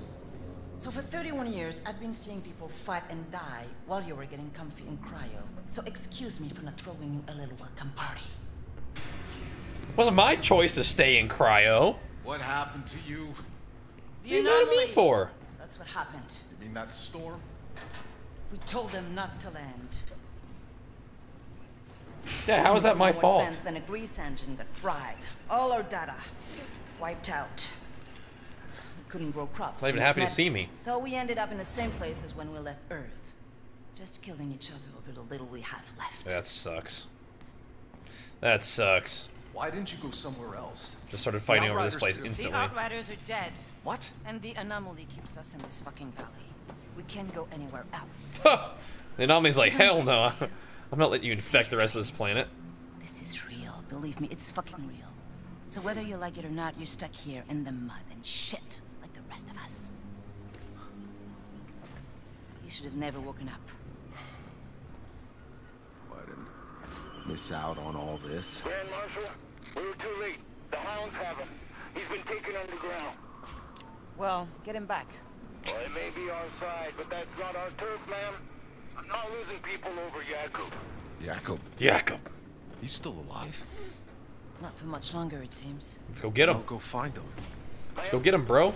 So for 31 years, I've been seeing people fight and die while you were getting comfy in cryo. So excuse me for not throwing you a little welcome party. It Wasn't my choice to stay in cryo. What happened to you? What are you mad at me for? That's what happened. You mean that storm? We told them not to land. Yeah, how is that my When fault? Vance, then a grease engine got fried. All our data wiped out. Couldn't grow crops. Not even or happy to see me. So we ended up in the same place as when we left Earth. Just killing each other over the little we have left. That sucks. That sucks. Why didn't you go somewhere else? Just started fighting over this place could've- instantly. The Outriders are dead. What? And the anomaly keeps us in this fucking valley. We can't go anywhere else. the anomaly's like, hell no. I'm not letting you infect the rest of this planet. This is real. Believe me, it's fucking real. So whether you like it or not, you're stuck here in the mud and shit like the rest of us. You should have never woken up. I didn't miss out on all this. Grand Marshal, we were too late. The hounds have him. He's been taken underground. Well, get him back. Well, it may be our side, but that's not our turf, man. I'm not losing people over Jakub. Jacob. Jacob. He's still alive? Not too much longer, it seems. Let's go get him. I'll go find him. Let's go get him, bro.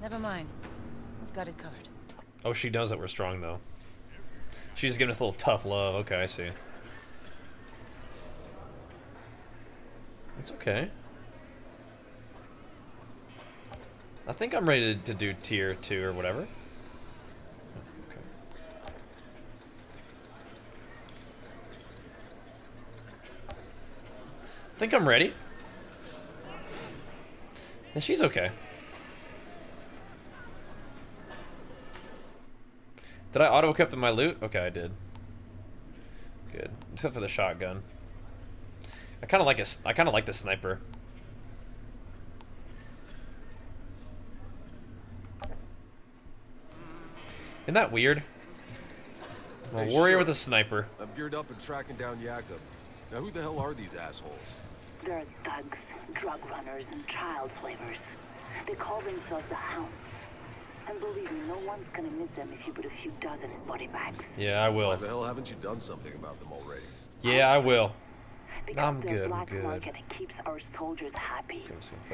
Never mind. We've got it covered. Oh, she knows that we're strong, though. She's giving us a little tough love. Okay, I see. It's okay. I think I'm ready to, to do tier 2 or whatever. Think I'm ready. And she's okay. Did I auto-equip my loot? Okay, I did. Good. Except for the shotgun. I kind of like a, I kind of like the sniper. Isn't that weird? I'm a Hey, warrior sure. with a sniper. I'm geared up and tracking down Jakob. Now who the hell are these assholes? They're thugs, drug runners, and child slavers. They call themselves the Hounds. And believe me, no one's gonna miss them if you put a few dozen in body bags. Yeah, I Why will. the hell haven't you done something about them already? Yeah, I will. Because I'm their good, I'm black good. market keeps our soldiers happy.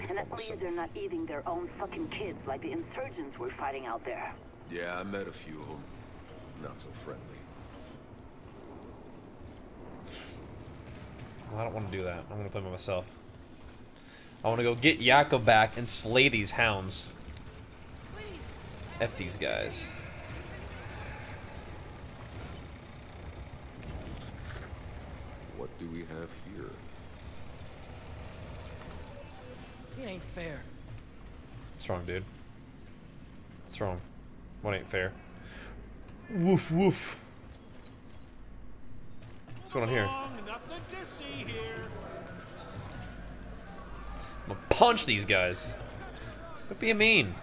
And at least they're not eating their own fucking kids like the insurgents we're fighting out there. Yeah, I met a few of them. Not so friendly. I don't want to do that. I'm going to play by myself. I want to go get Yakko back and slay these hounds. F these guys. What do we have here? It ain't fair. What's wrong, dude? What's wrong? What ain't fair? Woof woof. What's going on here? See here. I'm gonna punch these guys. What do you mean?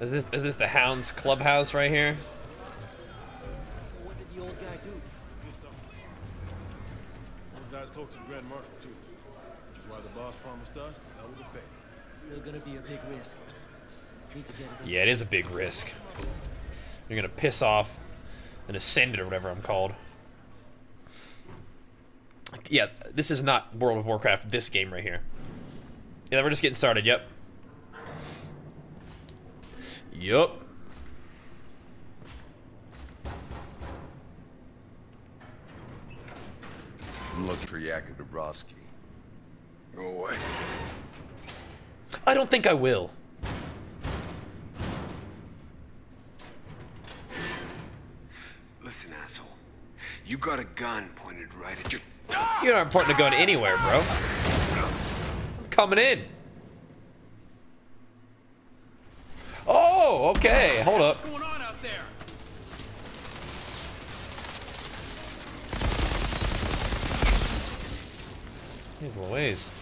Is this is this the Hounds clubhouse right here? So what did the old guy do? One guy's close to the Grand Marshal, too. Which is why the boss promised us that the pay. Still gonna be a big risk. Need to get it. Yeah, it is a big risk. You're gonna piss off an ascendant or whatever I'm called. Yeah, this is not World of Warcraft. This game right here. Yeah, we're just getting started. Yep. Yup. I'm looking for Jakub Dabrowski. Go away. I don't think I will. You got a gun pointed right at your. You're not important to going anywhere, bro. I'm coming in. Oh, okay. Hold up. What's going on out there? He's Louise.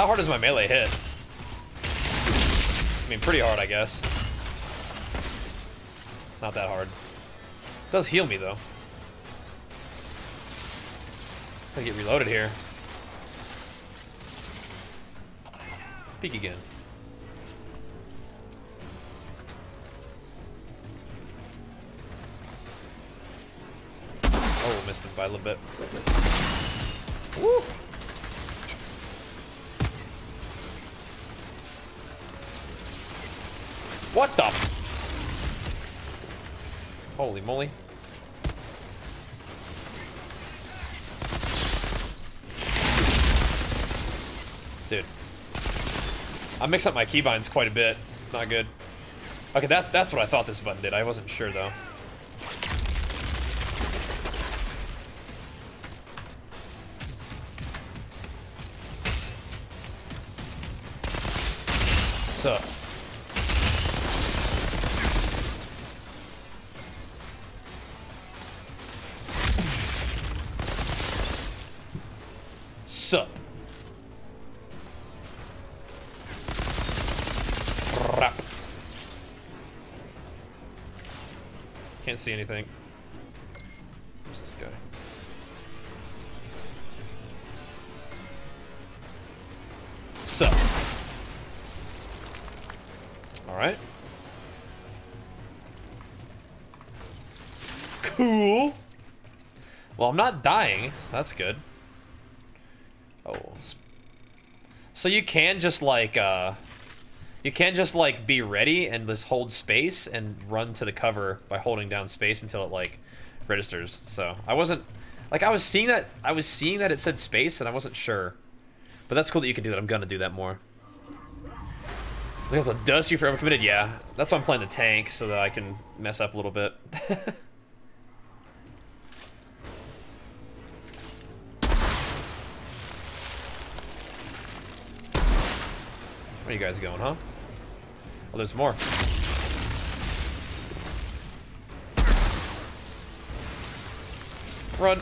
How hard does my melee hit? I mean, pretty hard, I guess. Not that hard. It does heal me, though. Gotta get reloaded here. Peek again. Oh, missed him by a little bit. Woo! What the? Holy moly. Dude. I mix up my keybinds quite a bit. It's not good. Okay, that's that's what I thought this button did. I wasn't sure though. So. See anything. Where's this guy? So. Alright. Cool. Well, I'm not dying. That's good. Oh. So you can just like, uh... You can't just like be ready and just hold space and run to the cover by holding down space until it like registers. So I wasn't like I was seeing that I was seeing that it said space and I wasn't sure. But that's cool that you can do that. I'm gonna do that more. There's also dust you forever committed. Yeah, that's why I'm playing the tank so that I can mess up a little bit. Where you guys going, huh? Oh, there's more. Run.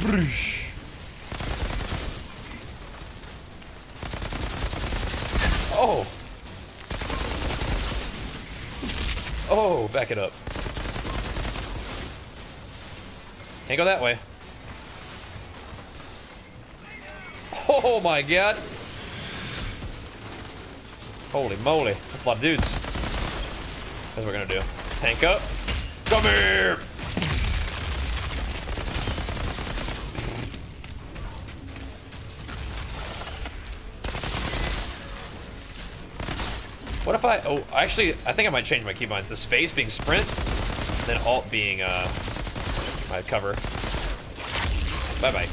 Broosh. Oh. Oh, back it up. Can't go that way. Oh my god. Holy moly. That's a lot of dudes. That's what we're gonna do. Tank up. Come here! What if I, oh, actually, I think I might change my keybinds. The space being sprint, then alt being, uh, my cover. Bye-bye.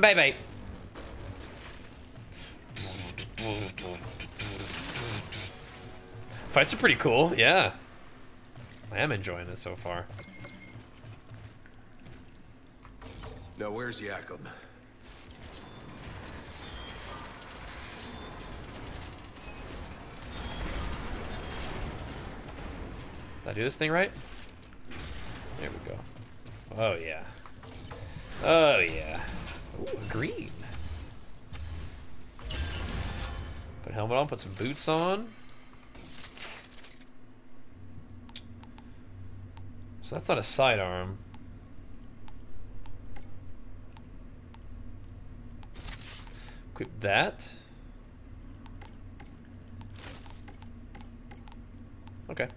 Bye-bye. Fights are pretty cool, yeah. I am enjoying this so far. Now, where's Jakob? Did I do this thing right? There we go. Oh, yeah. Oh, yeah. Ooh, green. Put helmet on, put some boots on. So that's not a sidearm. Equip that. Okay.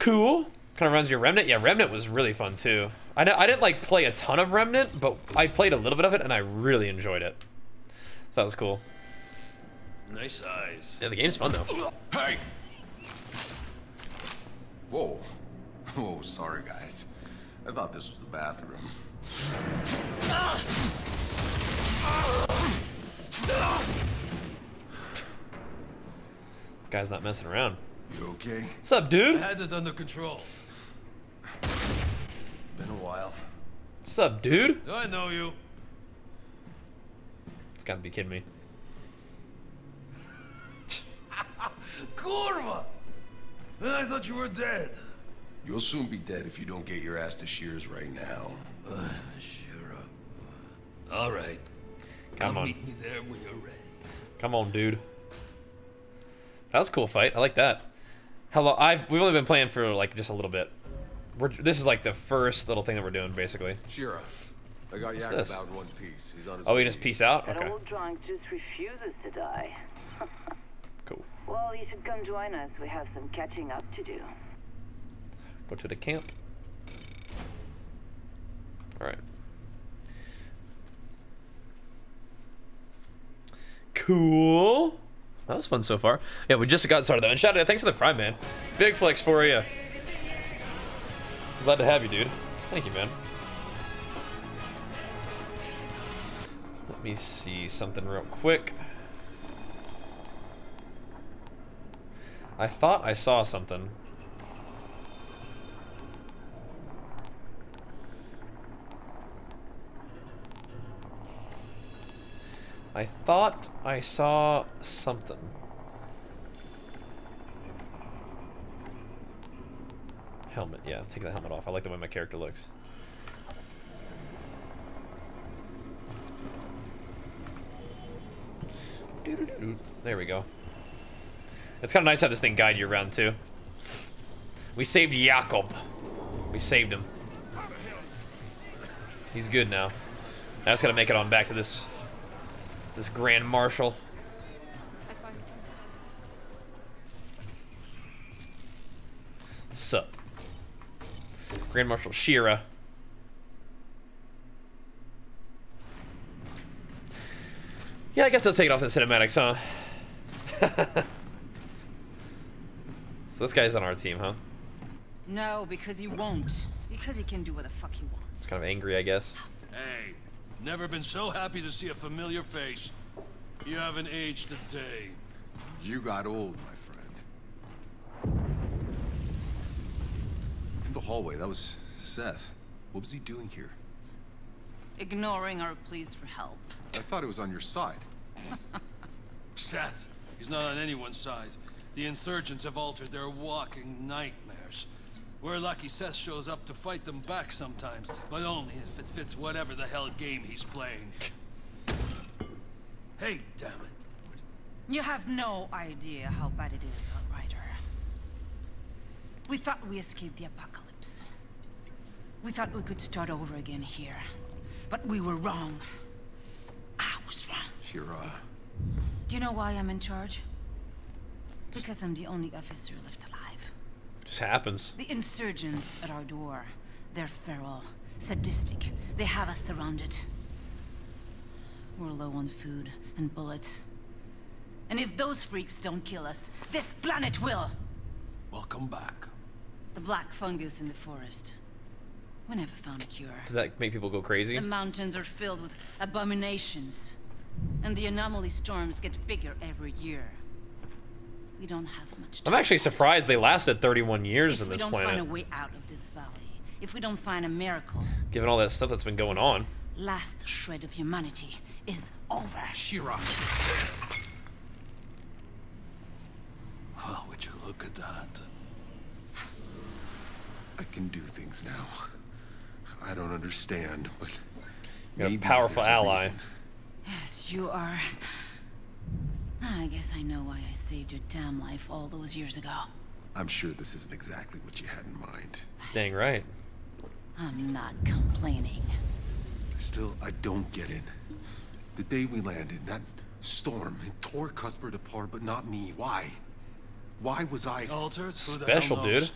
Cool. Kind of runs your Remnant. Yeah, Remnant was really fun too. I, I didn't like play a ton of Remnant, but I played a little bit of it and I really enjoyed it. So that was cool. Nice eyes. Yeah, the game's fun though. Hey! Whoa. Whoa, sorry guys. I thought this was the bathroom. Guy's not messing around. You okay? What's up, dude? I had it under control. Been a while. What's up, dude? I know you. It's gotta be kidding me. Kurva! Then I thought you were dead. You'll soon be dead if you don't get your ass to Shears right now. Uh, sure. All right. Come on. Meet me there when you're ready. Come on, dude. That was a cool fight. I like that. Hello, I've we've only been playing for like just a little bit. We're this is like the first little thing that we're doing basically. Shira, I got What's Jakob this? out in one piece. He's on his Oh, way he just peace out. That Okay. old drunk just refuses to die. Cool. Well, you should come join us. We have some catching up to do. Go to the camp. Alright. Cool. That was fun so far. Yeah, we just got started though. And shout out, thanks for the prime, man. Big flex for you. Glad to have you, dude. Thank you, man. Let me see something real quick. I thought I saw something. I thought I saw something. Helmet, yeah, take the helmet off. I like the way my character looks. There we go. It's kind of nice how this thing guide you around too. We saved Jakob. We saved him. He's good now. I just gotta make it on back to this this Grand Marshal. Sup? Grand Marshal Shira. Yeah, I guess let's take it off the cinematics, huh? so this guy's on our team, huh? No, because he won't. Because he can do what the fuck he wants. Kind of angry, I guess. Hey, never been so happy to see a familiar face. You haven't aged a day. You got old, my friend. In the hallway, that was Seth. What was he doing here? Ignoring our pleas for help. I thought it was on your side. Seth, he's not on anyone's side. The insurgents have altered their walking nightmares. We're lucky Seth shows up to fight them back sometimes, but only if it fits whatever the hell game he's playing. Hey, damn it. You have no idea how bad it is, Outrider. We thought we escaped the apocalypse. We thought we could start over again here. But we were wrong. I was wrong. Shira. Uh, Do you know why I'm in charge? Because I'm the only officer left alive. Just happens. The insurgents at our door. They're feral, sadistic. They have us surrounded. We're low on food and bullets. And if those freaks don't kill us, this planet will! Welcome back. The black fungus in the forest. We never found a cure. Did that make people go crazy? The mountains are filled with abominations. And the anomaly storms get bigger every year. We don't have much time. I'm actually surprised they lasted 31 years if in this planet. we don't find a way out of this valley, if we don't find a miracle, Given all that stuff that's been going on. last shred of humanity is over. Shira. Well, would you look at that? I can do things now. I don't understand, but You're a powerful there's a ally. Yes, you are. Ah, I guess I know why I saved your damn life all those years ago. I'm sure this isn't exactly what you had in mind. Dang right. I'm not complaining. Still, I don't get it. The day we landed, that storm, it tore Cuthbert apart, but not me. Why? Why was I... Altered? Who the Special, dude.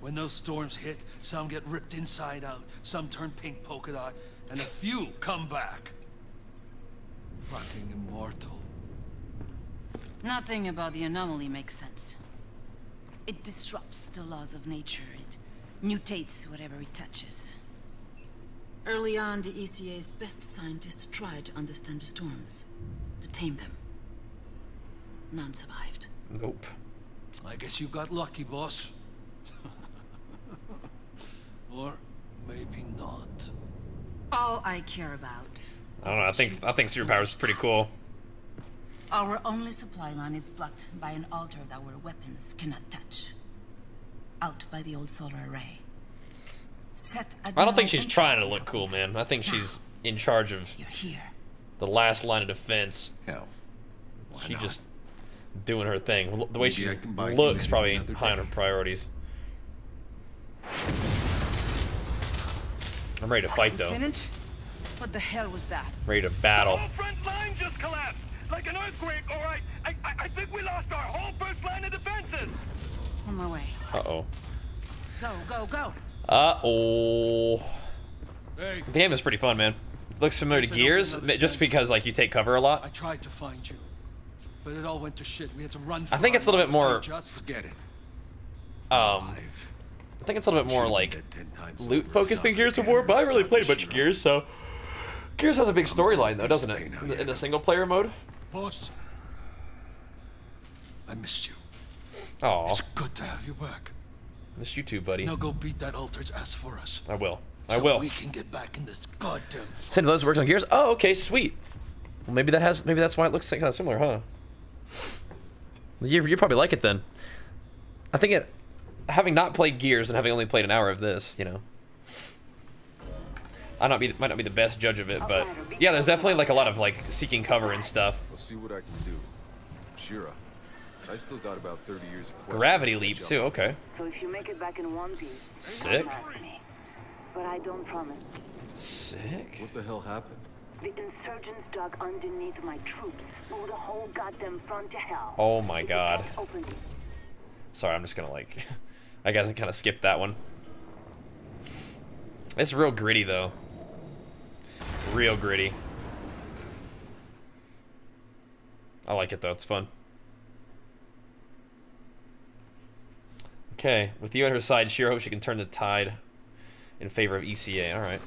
When those storms hit, some get ripped inside out, some turn pink polka dot, and a few come back. Fucking immortal. Nothing about the anomaly makes sense. It disrupts the laws of nature. It mutates whatever it touches. Early on, the ECA's best scientists tried to understand the storms, to tame them. None survived. Nope. I guess you got lucky, boss. or maybe not. All I care about. I don't know. I think I think superpowers is pretty cool. Our only supply line is blocked by an altar that our weapons cannot touch. Out by the old solar array. Seth I don't think she's trying to look cool, us. man. I think she's in charge of here. the last line of defense. Hell, she just doing her thing. The way Maybe she I can buy looks probably high on her priorities. I'm ready to fight though. Lieutenant, what the hell was that? Ready to battle. Whole front line just collapsed! Like an earthquake, all right. I, I, I think we lost our whole first line of defenses! On my way. Uh oh. Go, go, go. Uh oh. Hey. The game is pretty fun, man. It looks familiar to Yes, I know, Gears, just chance. because like you take cover a lot. I tried to find you, but it all went to shit. We had to run. I think it's a little bit more. Just forget it. Um, I think it's a little bit more like loot focused than Gears of War, but I really played a bunch of Gears, so. Gears has a big storyline though, doesn't it? In the single player mode. Boss. I missed you. Oh, It's good to have you back. missed you too, buddy. Now go beat that altered's ass for us. I will. I so will. We can get back in this goddamn. Send those works on Gears. Oh, okay, sweet. Well, maybe that has. Maybe that's why it looks kind of similar, huh? You you probably like it then. I think it. Having not played Gears and having only played an hour of this, you know. I not be might not be the best judge of it, but yeah, there's definitely like a lot of like seeking cover and stuff. I'll see what I can do. Shira, I still got about 30 years of Gravity leap jump too. Okay. So if you make it back in one piece, Sick. come ask me. But I don't promise. Sick. What the hell happened? The insurgents dug underneath my troops, blew the whole goddamn front to hell. Oh my god. Sorry, I'm just gonna like. I gotta kind of skip that one. It's real gritty though. Real gritty. I like it though. It's fun. Okay, with you at her side, Shira hopes she can turn the tide in favor of ECA. All right.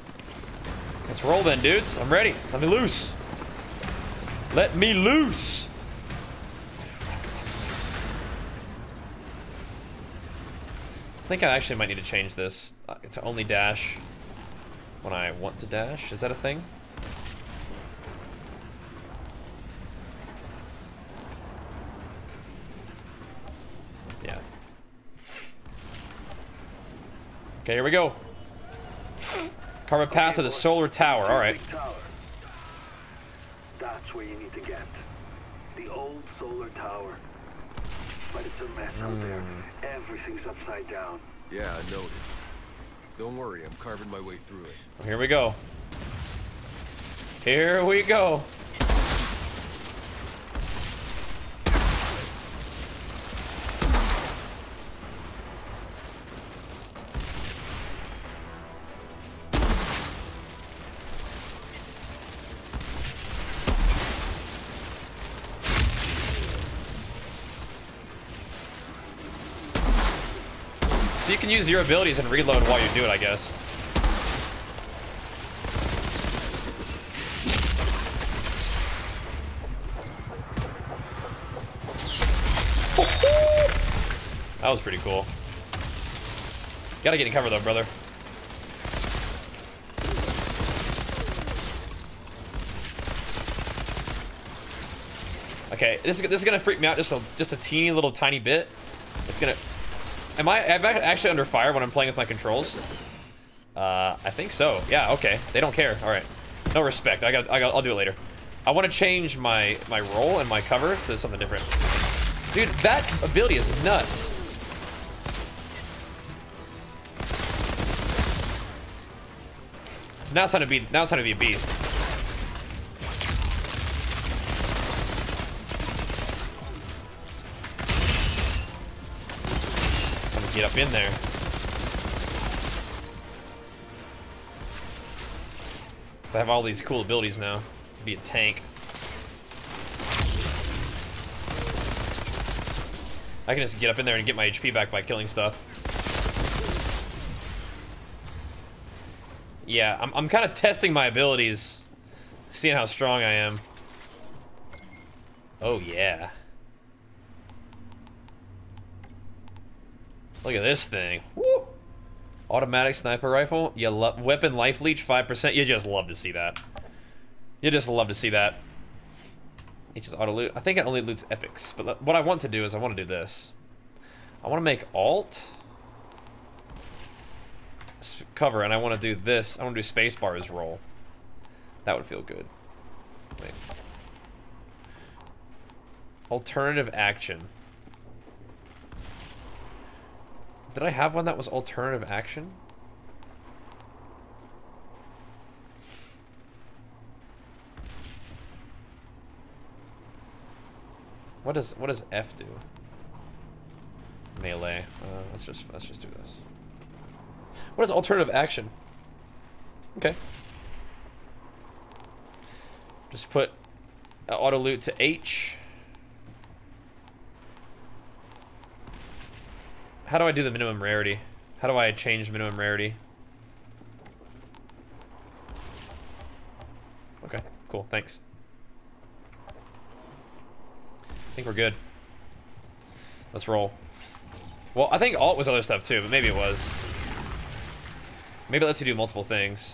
Let's roll then, dudes. I'm ready. Let me loose. Let me loose. I think I actually might need to change this uh, to only dash when I want to dash. Is that a thing? Yeah. Okay, here we go. Carve a path to the solar tower. All right. Tower. That's where you need to get. The old solar tower. But it's a mess out there. Hmm. Everything's upside down. Yeah, I noticed. Don't worry, I'm carving my way through it. Well, here we go. Here we go. Can use your abilities and reload while you do it, I guess. That was pretty cool. Gotta get in cover though, brother. Okay, this is this is gonna freak me out just a just a teeny little tiny bit. It's gonna. Am I am I actually under fire when I'm playing with my controls? Uh, I think so. Yeah. Okay. They don't care. All right. No respect. I got. I got. I'll do it later. I want to change my my role and my cover to something different. Dude, that ability is nuts. So now it's time to be now it's time to be a beast. Get up in there. I have all these cool abilities now. Be a tank. I can just get up in there and get my HP back by killing stuff. Yeah, I'm, I'm kind of testing my abilities, seeing how strong I am. Oh, yeah. Look at this thing. Woo! Automatic sniper rifle. You love weapon life leech 5%. You just love to see that. You just love to see that. It just auto loot. I think it only loots epics. But what I want to do is I want to do this. I want to make alt cover, and I want to do this. I want to do spacebar as roll. That would feel good. Wait. Alternative action. Did I have one that was alternative action? What does what does F do? Melee. Uh, let's just let's just do this. What is alternative action? Okay. Just put uh, auto loot to H. How do I do the minimum rarity? How do I change minimum rarity? Okay, cool, thanks. I think we're good. Let's roll. Well, I think alt was other stuff too, but maybe it was. Maybe it lets you do multiple things.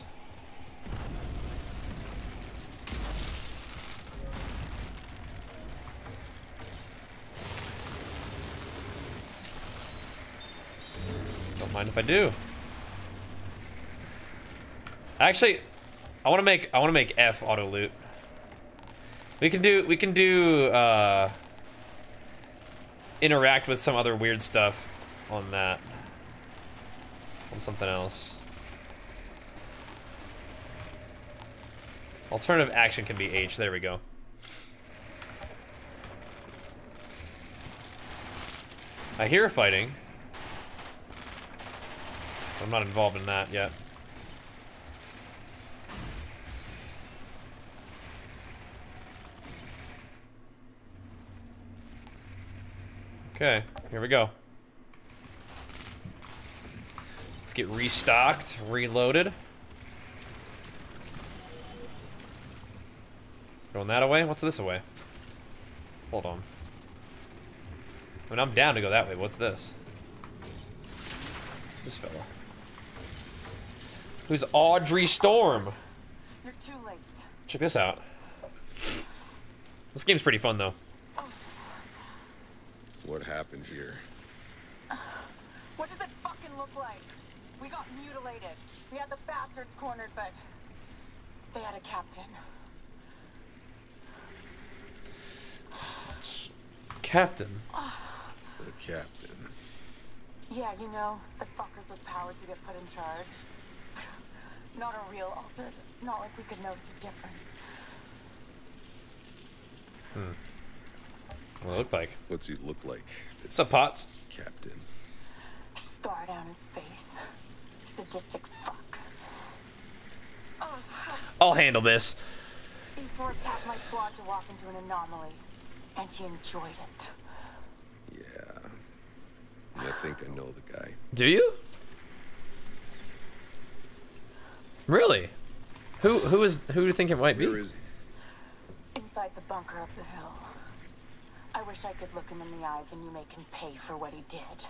Mind if I do. Actually, I want to make I want to make F auto loot. We can do we can do uh interact with some other weird stuff on that. On something else. Alternative action can be H. There we go. I hear fighting. I'm not involved in that yet. Okay, here we go. Let's get restocked, reloaded. Going that away? What's this away? Hold on. I mean, I'm down to go that way. What's this? What's this fella? Who's Audrey Storm? You're too late. Check this out. This game's pretty fun, though. What happened here? What does it fucking look like? We got mutilated. We had the bastards cornered, but they had a captain. Captain. The captain. Yeah, you know, the fuckers with powers who get put in charge. Not a real altered. Not like we could notice a difference. Hmm. What it look like? What's he look like? What's up, Potts? Captain. Scar down his face. Sadistic fuck. I'll handle this. He forced half my squad to walk into an anomaly, and he enjoyed it. Yeah. I think I know the guy. Do you? Really? Who who is who do you think it might be? Where is Inside the bunker up the hill. I wish I could look him in the eyes and you make him pay for what he did.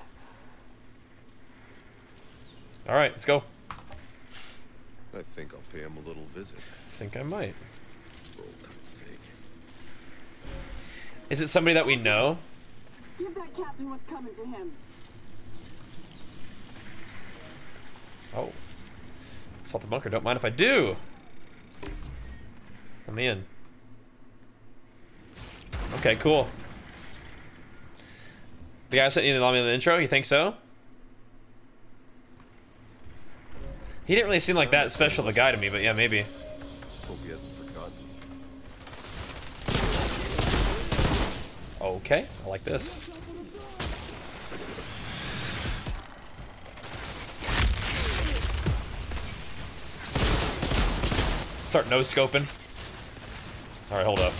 All right, let's go. I think I'll pay him a little visit. I think I might. For old time's sake. Is it somebody that we know? Give that captain what's coming to him. Oh. Assault the bunker. Don't mind if I do. I'm in. Okay, cool. The guy sent you the in the intro. You think so? He didn't really seem like that special of a guy to me, but yeah, maybe. Hope he hasn't forgotten me. Okay, I like this. Start no scoping. All right, hold up.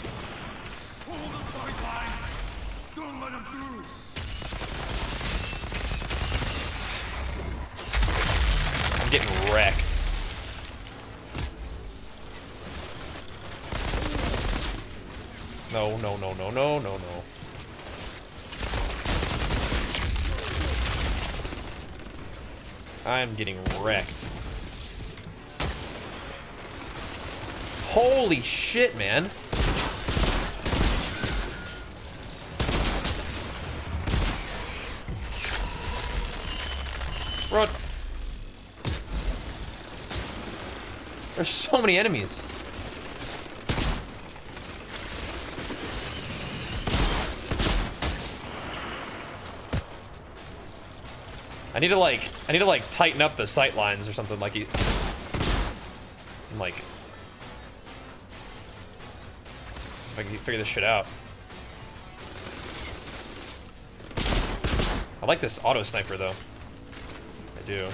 I'm getting wrecked. No, no, no, no, no, no, no. I'm getting wrecked. Holy shit, man. Run. There's so many enemies. I need to like, I need to like tighten up the sight lines or something like he, I'm like, if I can figure this shit out. I like this auto sniper though. I do.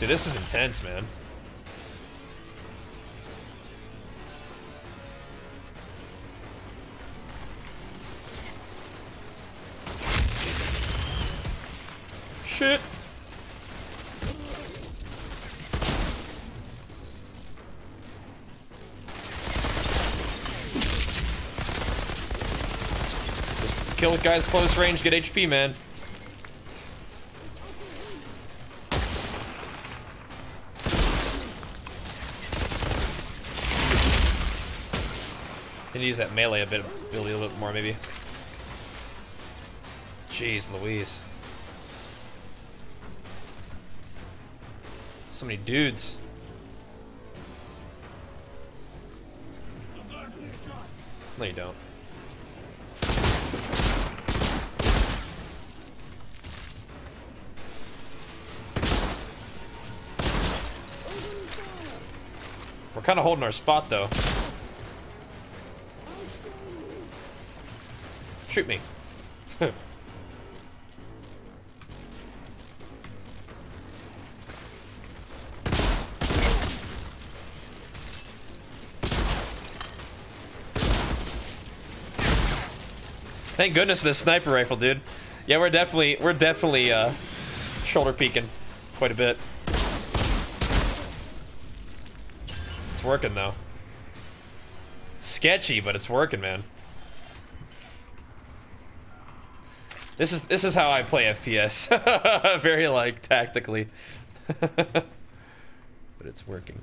Dude, this is intense, man. Guys close range, get HP, man. Need to use that melee a bit, a little bit more, maybe. Jeez, Louise. So many dudes. No, you don't. Kind of holding our spot, though. Shoot me. Thank goodness this sniper rifle, dude. Yeah, we're definitely we're definitely uh, shoulder peeking quite a bit. Working though. Sketchy, but it's working, man. This is this is how I play FPS. Very like tactically. but it's working.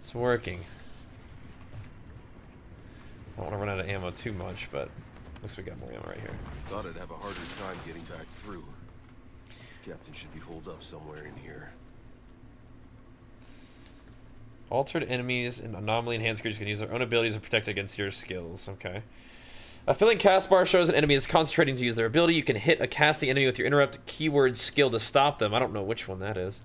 It's working. I don't want to run out of ammo too much, but looks like we got more ammo right here. Thought I'd have a harder time getting back through. Captain should be holed up somewhere in here. Altered enemies and anomaly enhanced creatures can use their own abilities to protect against your skills. Okay. A filling cast bar shows an enemy is concentrating to use their ability. You can hit a casting enemy with your interrupt keyword skill to stop them. I don't know which one that is.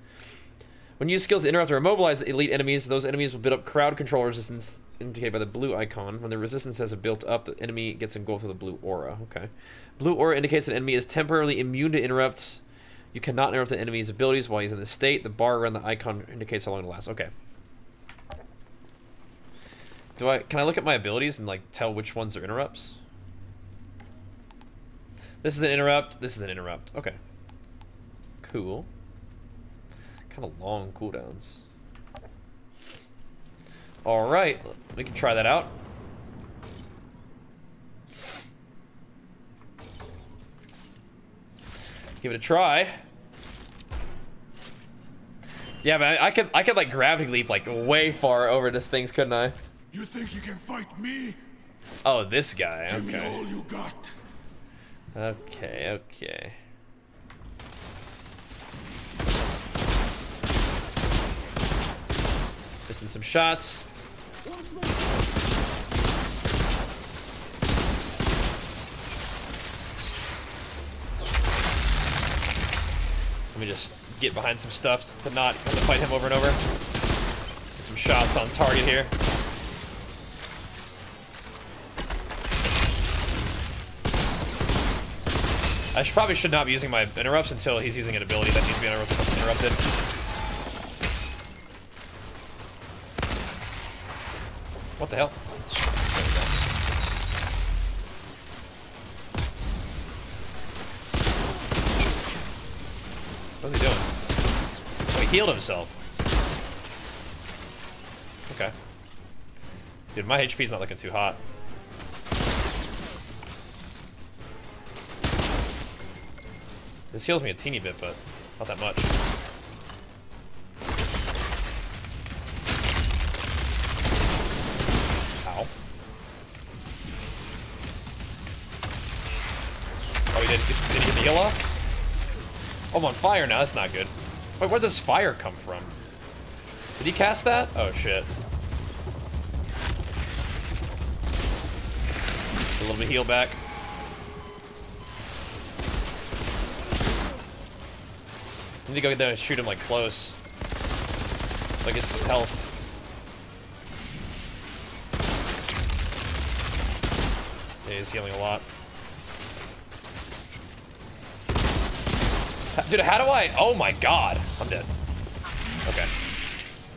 When you use skills to interrupt or immobilize elite enemies, those enemies will build up crowd control resistance indicated by the blue icon. When the resistance has built up, the enemy gets engulfed with a blue aura. Okay. Blue aura indicates an enemy is temporarily immune to interrupts. You cannot interrupt an enemy's abilities while he's in this state. The bar around the icon indicates how long it lasts. Okay. Do I can I look at my abilities and like tell which ones are interrupts? This is an interrupt. This is an interrupt. Okay. Cool. Kind of long cooldowns. All right, we can try that out. Give it a try. Yeah, man, I could I could like gravity leap like way far over this things, couldn't I? You think you can fight me? Oh, this guy. Give me Okay. all you got. Okay, okay. Missing some shots. Let me just get behind some stuff to not have to fight him over and over. Get some shots on target here. I should, probably should not be using my interrupts until he's using an ability that needs to be interrupt- interrupted. What the hell? What's he doing? Oh, he healed himself. Okay. Dude, my HP's not looking too hot. This heals me a teeny bit, but not that much. Ow. Oh, he did, did he get the heal off? Oh, I'm on fire now. That's not good. Wait, where does fire come from? Did he cast that? Oh, shit. A little bit heal back. Need to go there and shoot him like close. Like it's health. Yeah, he's healing a lot. Dude, how do I... Oh my god. I'm dead. Okay.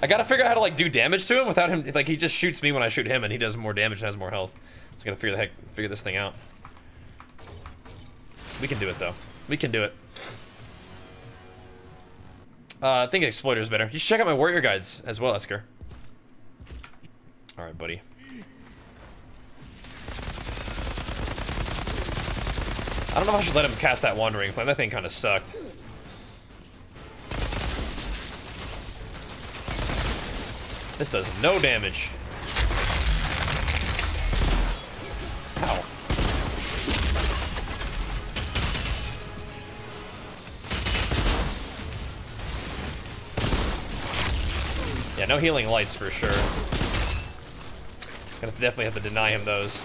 I gotta figure out how to, like, do damage to him without him... Like, he just shoots me when I shoot him, and he does more damage and has more health. So I gotta figure the heck... Figure this thing out. We can do it, though. We can do it. Uh, I think Exploiter is better. You should check out my warrior guides as well, Esker. Alright, buddy. I don't know if I should let him cast that Wandering Flame. That thing kind of sucked. This does no damage. Ow. No healing lights for sure. Gonna definitely have to deny him those.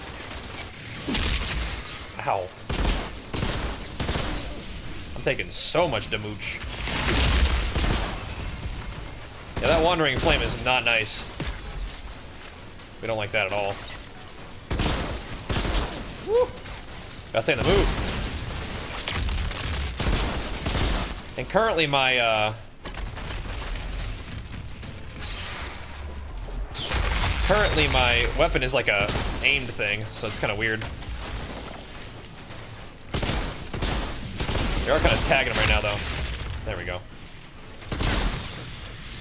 Ow. I'm taking so much damage. Yeah, that Wandering Flame is not nice. We don't like that at all. Woo! Gotta stay in the move. And currently my, uh... Currently my weapon is like a aimed thing, so it's kind of weird. They are kind of tagging him right now, though. There we go.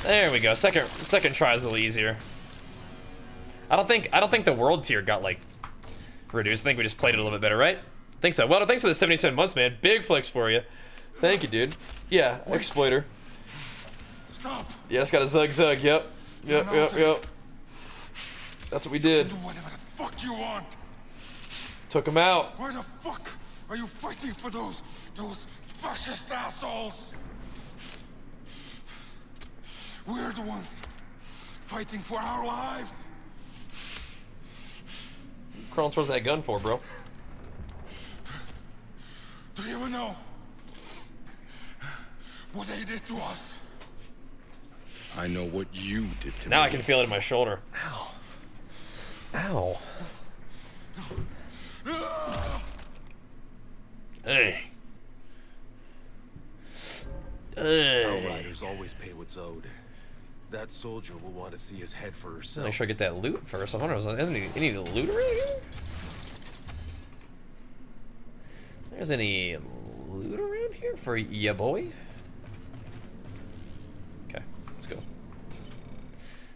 There we go. Second second try is a little easier. I don't think I don't think the world tier got like reduced. I think we just played it a little bit better, right? I think so. Well, thanks for the 77 months, man. Big flex for you. Thank you, dude. Yeah, exploiter. Stop. Yeah, it's got a zug zug. Yep. Yep. Yep. Yep. That's what we did. Do whatever the fuck you want. Took him out. Why the fuck are you fighting for those those fascist assholes? We're the ones fighting for our lives. Crawling towards that gun for, bro. Do you even know what they did to us? I know what you did to Now me. I can feel it in my shoulder. Ow. Ow. Hey. Outriders always pay what's owed. That soldier will want to see his head for herself. Make sure I get that loot first. I wonder, is there any, any loot around here? There's any loot around here for ya boy? Okay, let's go.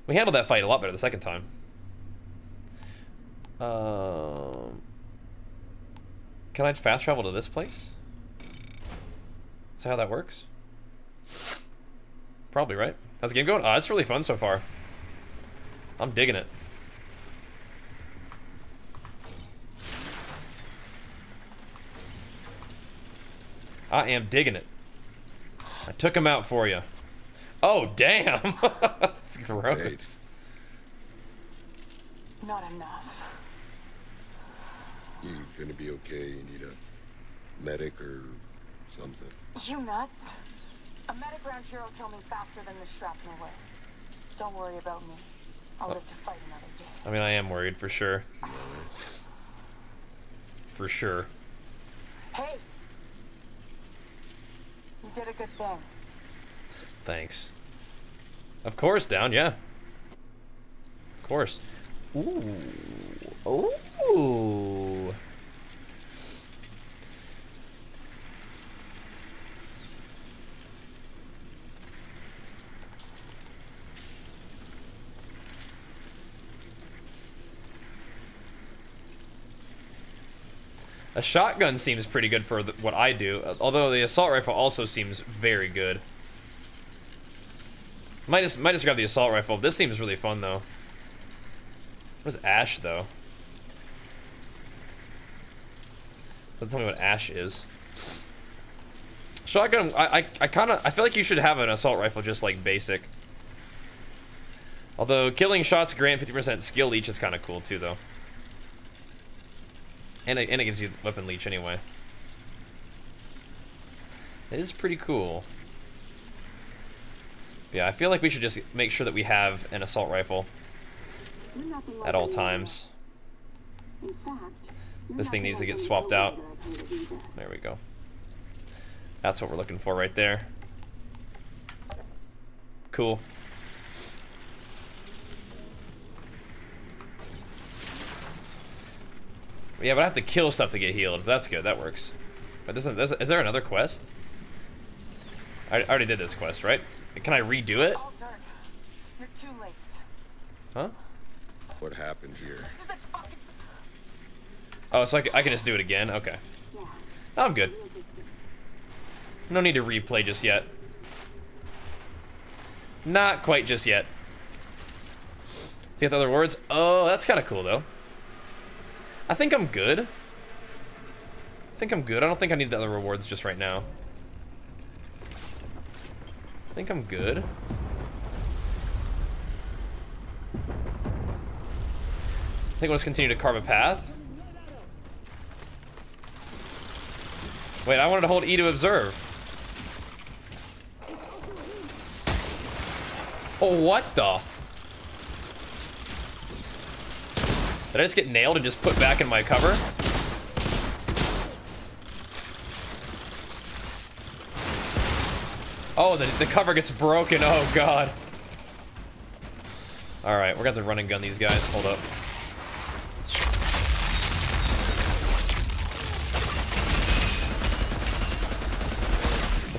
We handled that fight a lot better the second time. Um, can I fast travel to this place? Is that how that works? Probably, right? How's the game going? Oh, it's really fun so far. I'm digging it. I am digging it. I took him out for you. Oh, damn. That's gross. Not enough. You gonna be okay? You need a medic or something? You nuts? A medic round here will kill me faster than the shrapnel will. Don't worry about me. I'll live to fight another day. I mean, I am worried for sure. For sure. Hey! You did a good thing. Thanks. Of course, down, yeah. Of course. Ooh. Ooh. A shotgun seems pretty good for the, what I do, although the assault rifle also seems very good. Might just might just grab the assault rifle. This seems really fun though. What is Ash though? Doesn't tell me what Ash is. Shotgun, I I, I kind of I feel like you should have an assault rifle just like basic. Although killing shots grant 50% skill leech is kind of cool too though. And it, and it gives you weapon leech anyway. It is pretty cool. Yeah, I feel like we should just make sure that we have an assault rifle at all times. This thing needs to get swapped out. There we go. That's what we're looking for right there. Cool. Yeah, but I have to kill stuff to get healed. That's good. That works. But doesn't, this, is there another quest? I, I already did this quest, right? Can I redo it? All. You're too late. Huh? What happened here? Oh, so I can, I can just do it again? Okay. I'm good. No need to replay just yet. Not quite just yet. Get the other words? Oh, that's kind of cool, though. I think I'm good. I think I'm good. I don't think I need the other rewards just right now. I think I'm good. I think we'll just continue to carve a path. Wait, I wanted to hold E to observe. Oh, what the? Did I just get nailed and just put back in my cover? Oh, the, the cover gets broken. Oh, God. Alright, we're going to run and gun these guys. Hold up.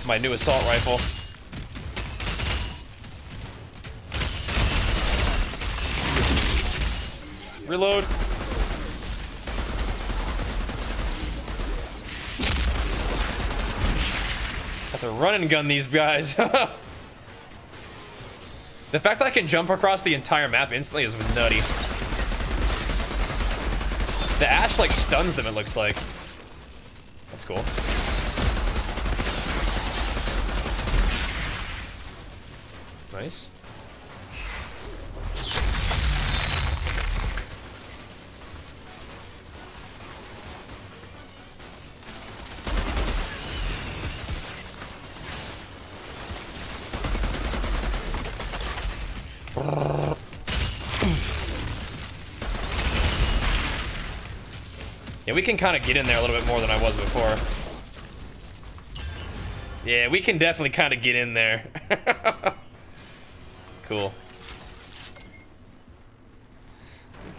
My new assault rifle. Reload. Have to run and gun these guys. the fact that I can jump across the entire map instantly is nutty. The ash like stuns them, it looks like. That's cool. Nice. Yeah, we can kind of get in there a little bit more than I was before. Yeah, we can definitely kind of get in there. cool.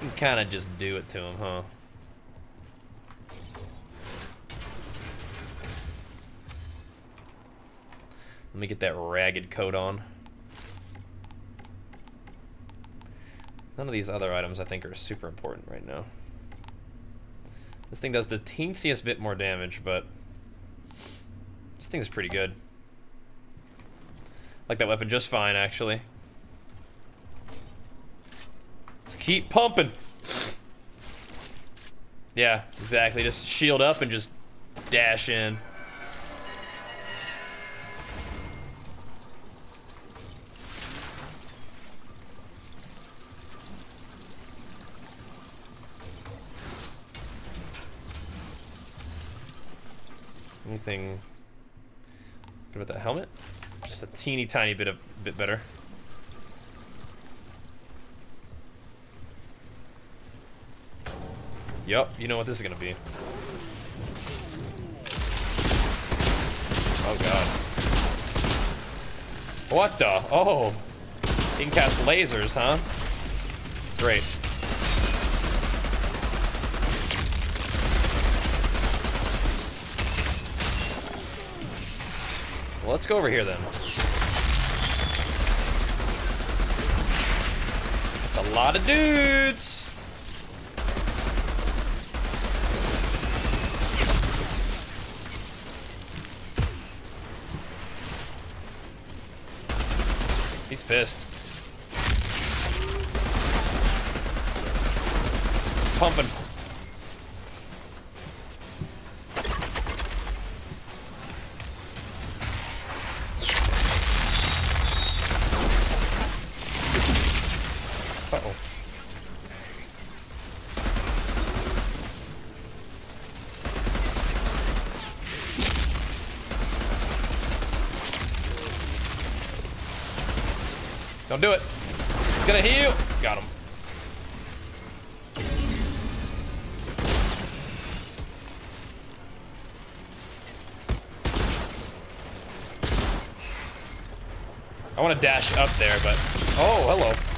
You can kind of just do it to him, huh? Let me get that ragged coat on. None of these other items I think are super important right now. This thing does the teensiest bit more damage, but this thing's pretty good. Like that weapon just fine, actually. Let's keep pumping. Yeah, exactly. Just shield up and just dash in. Anything good about that helmet? Just a teeny tiny bit of bit better. Yup, you know what this is gonna be. Oh god. What the? Oh. He can cast lasers, huh? Great. Well, let's go over here then. It's a lot of dudes. He's pissed. gonna heal. Got him. I want to dash up there, but... Oh, hello.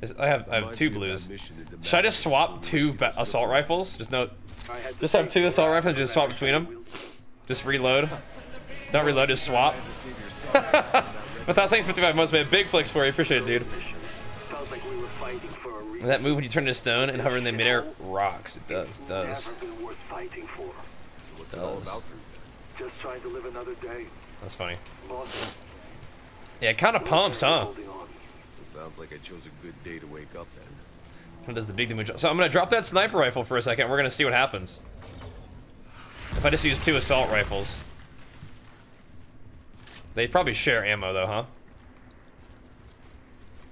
In place. I have I have two me of that blues. Should I just swap two rescued ba- those assault rifles? Just no, just have two assault rifles and just swap between them. Just reload. Don't reload, just swap. but that's like 55 months, man. Big flex for you. Appreciate it, dude. Felt like we were fighting for. That move when you turn into stone and hover in the midair rocks. It does, it does. Worth fighting for. So what's it all Does. about? Just trying to live another day. That's funny. Yeah, it kind of pumps, huh? Sounds like I chose a good day to wake up then. What does the big damage? So I'm gonna drop that sniper rifle for a second. We're gonna see what happens. If I just use two assault rifles. They probably share ammo though, huh?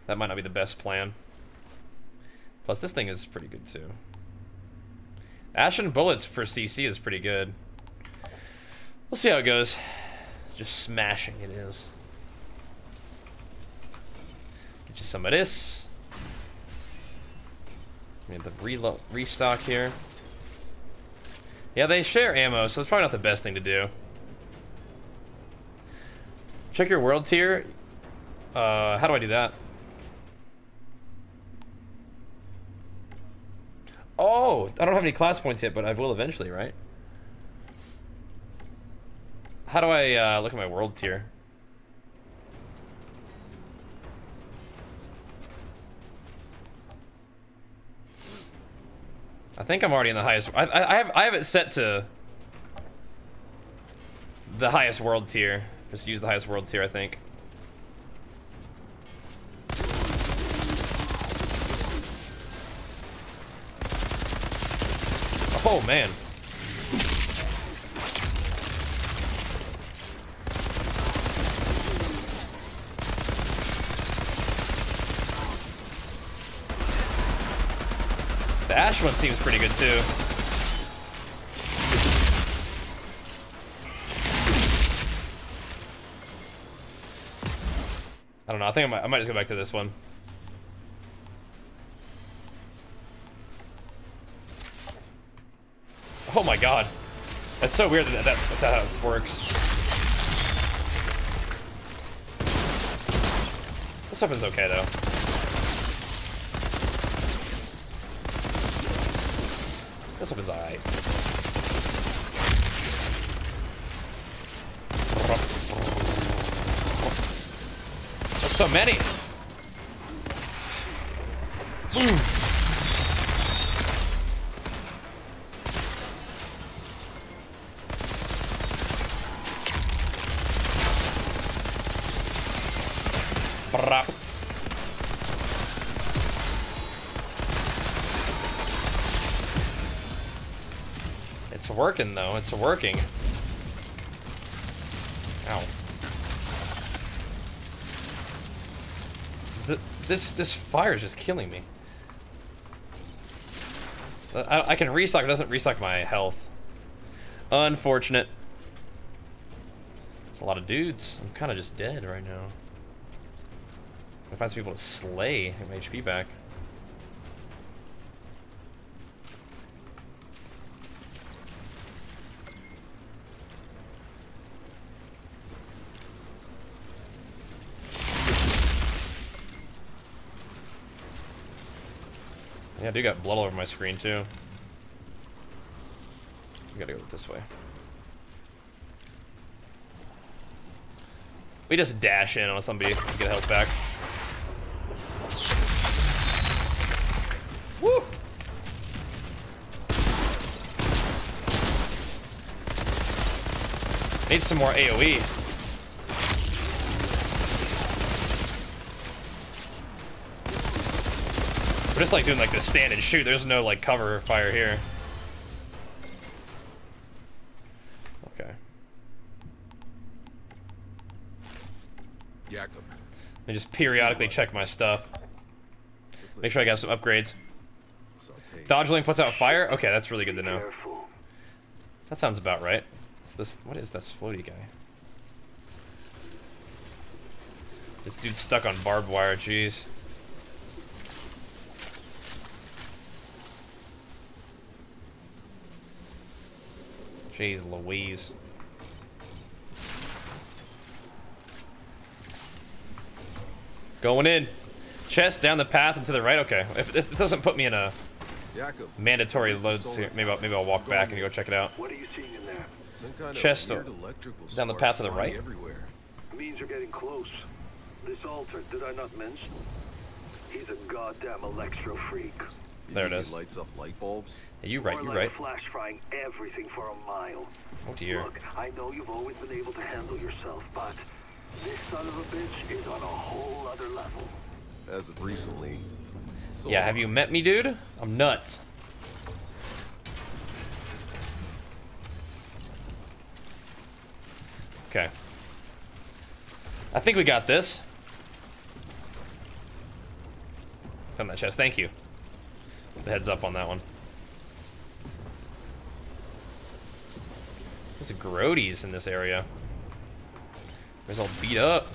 That might not be the best plan. Plus this thing is pretty good too. Ashen bullets for CC is pretty good. We'll see how it goes. Just smashing it is. You some of this. We have the reload restock here. Yeah, they share ammo, so it's probably not the best thing to do. Check your world tier. Uh, how do I do that? Oh, I don't have any class points yet, but I will eventually, right? How do I uh, look at my world tier? I think I'm already in the highest. I, I, I have I have it set to the highest world tier. Just use the highest world tier, I think. Oh man. Ash one seems pretty good too. I don't know. I think I might, I might just go back to this one. Oh my god. That's so weird that, that that's how this works. This weapon's okay though. This weapon's alright. There's so many. Boom. Brap. It's working though, it's working. Ow. Th- This this fire is just killing me. Uh, I, I can restock, it doesn't restock my health. Unfortunate. It's a lot of dudes. I'm kind of just dead right now. I find some people to slay, my HP back. Yeah, I do got blood all over my screen too. We gotta go this way. We just dash in on somebody to get health back. Woo! Need some more. AoE. We're just like doing like the stand and shoot. There's no like cover fire here. Okay. Jakub. I just periodically check my stuff. Make sure I got some upgrades. Dodge link puts out fire? Okay, that's really good to know. That sounds about right. What's this? What is this floaty guy? This dude's stuck on barbed wire, jeez. Jeez Louise. Going in. Chest down the path and to the right. Okay. If, if it doesn't put me in a Jakub. mandatory load suit, maybe I'll, maybe I'll walk back and go check it out. What are you seeing in there? Some kind Chest of weird electrical down the path to the right. Everywhere. Means you're getting close. This altar, did I not mention? He's a goddamn electro freak. You There it think is. He lights up light bulbs. Yeah, you right, More you like right. Flash frying everything for a mile. Oh dear. Look, I know you've always been able to handle yourself, but this son of a bitch is on a whole other level. As of recently. So Yeah, have you met me, dude? I'm nuts. Okay. I think we got this. Found that chest. Thank you. Heads up on that one. There's a grodies in this area. There's all beat up.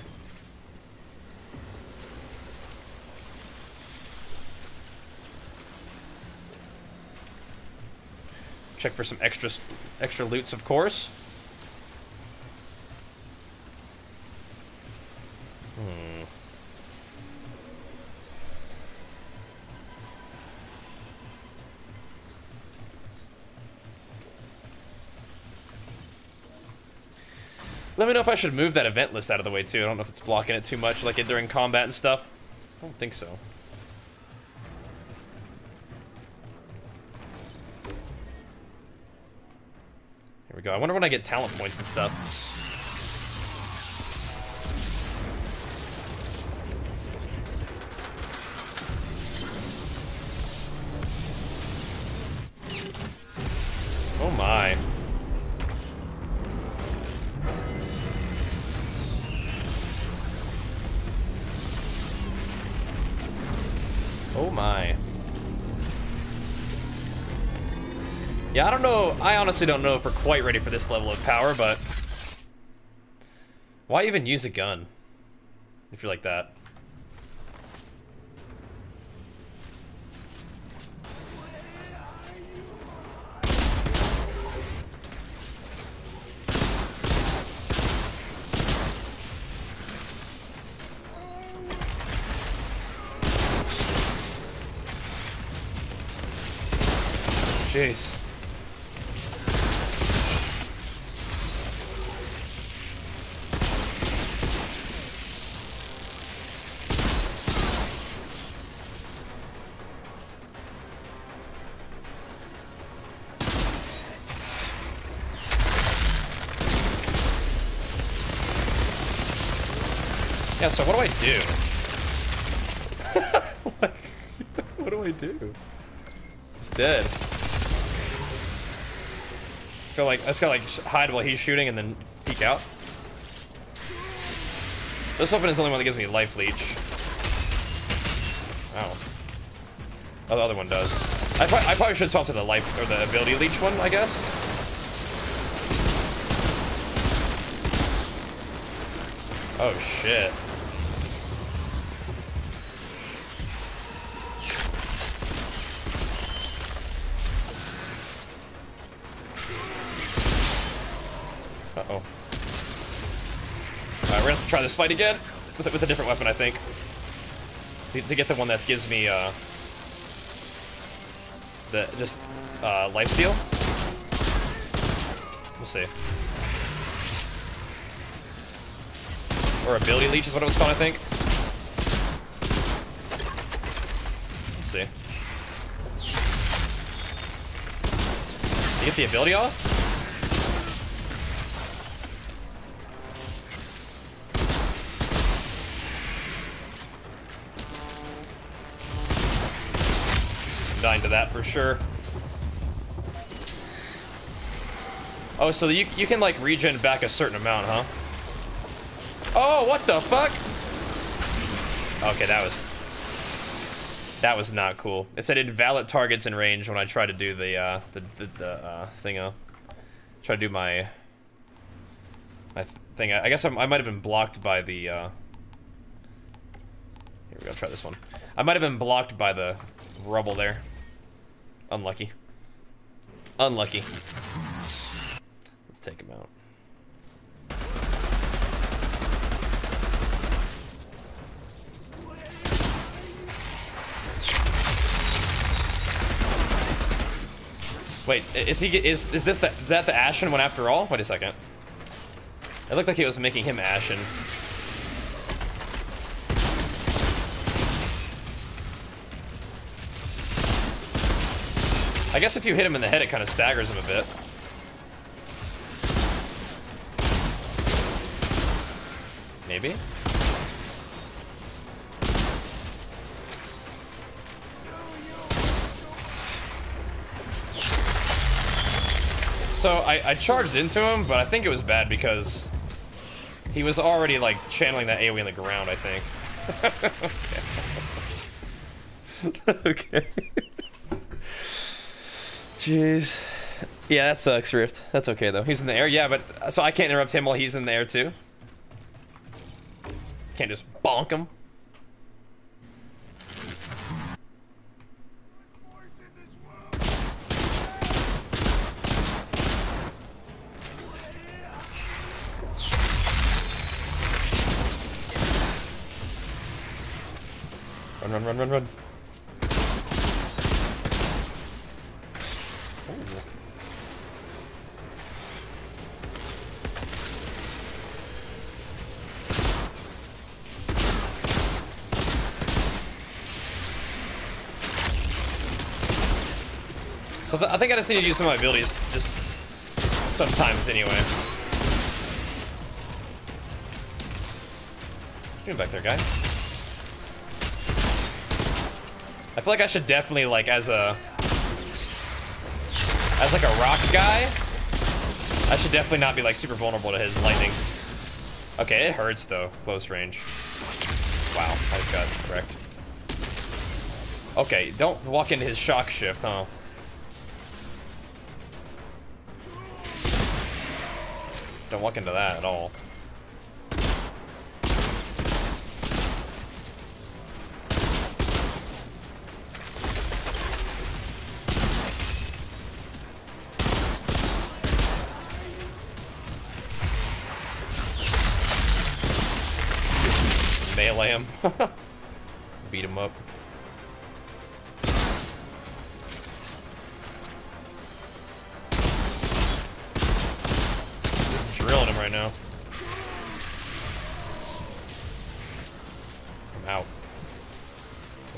Check for some extra extra loots, of course. Hmm. Let me know if I should move that event list out of the way too. I don't know if it's blocking it too much, like during combat and stuff. I don't think so. Here we go. I wonder when I get talent points and stuff. Oh my. I honestly don't know if we're quite ready for this level of power, but... Why even use a gun? If you're like that. Yeah, so what do I do? Like, what do I do? He's dead. So like, let's go like hide while he's shooting and then peek out. This weapon is the only one that gives me life leech. Oh. Oh, the other one does. I, pro I probably should swap to the life or the ability leech one, I guess. Oh shit. This fight again with, a- with a different weapon, I think. To, to get the one that gives me, uh... The, just, uh, life steal. We'll see. Or ability leech is what it was called, I think. Let's see. You get the ability off? To that for sure. Oh, so you, you can, like, regen back a certain amount, huh? Oh, what the fuck? Okay, that was... That was not cool. It said invalid targets in range when I tried to do the, uh, the, the, the uh, thing, uh... Try to do my... My thing. I, I guess I'm, I might have been blocked by the, uh... Here we go, try this one. I might have been blocked by the rubble there. Unlucky. Unlucky. Let's take him out. Wait, is he is is this the, that the Ashen one after all? Wait a second. It looked like he was making him Ashen. I guess if you hit him in the head, it kind of staggers him a bit. Maybe? So I, I charged into him, but I think it was bad because he was already like channeling that AoE in the ground, I think. okay. Jeez. Yeah, that sucks, Rift. That's okay though. He's in the air, yeah, but uh, so I can't interrupt him while he's in the air too. Can't just bonk him. Run, run, run, run, run. So th I think I just need to use some of my abilities, just sometimes anyway. What back there, guy? I feel like I should definitely, like, as a... As, like, a rock guy, I should definitely not be, like, super vulnerable to his lightning. Okay, it hurts, though, close range. Wow, I just got wrecked. Okay, don't walk into his shock shift, huh? Don't walk into that at all. Melee him. Beat him up.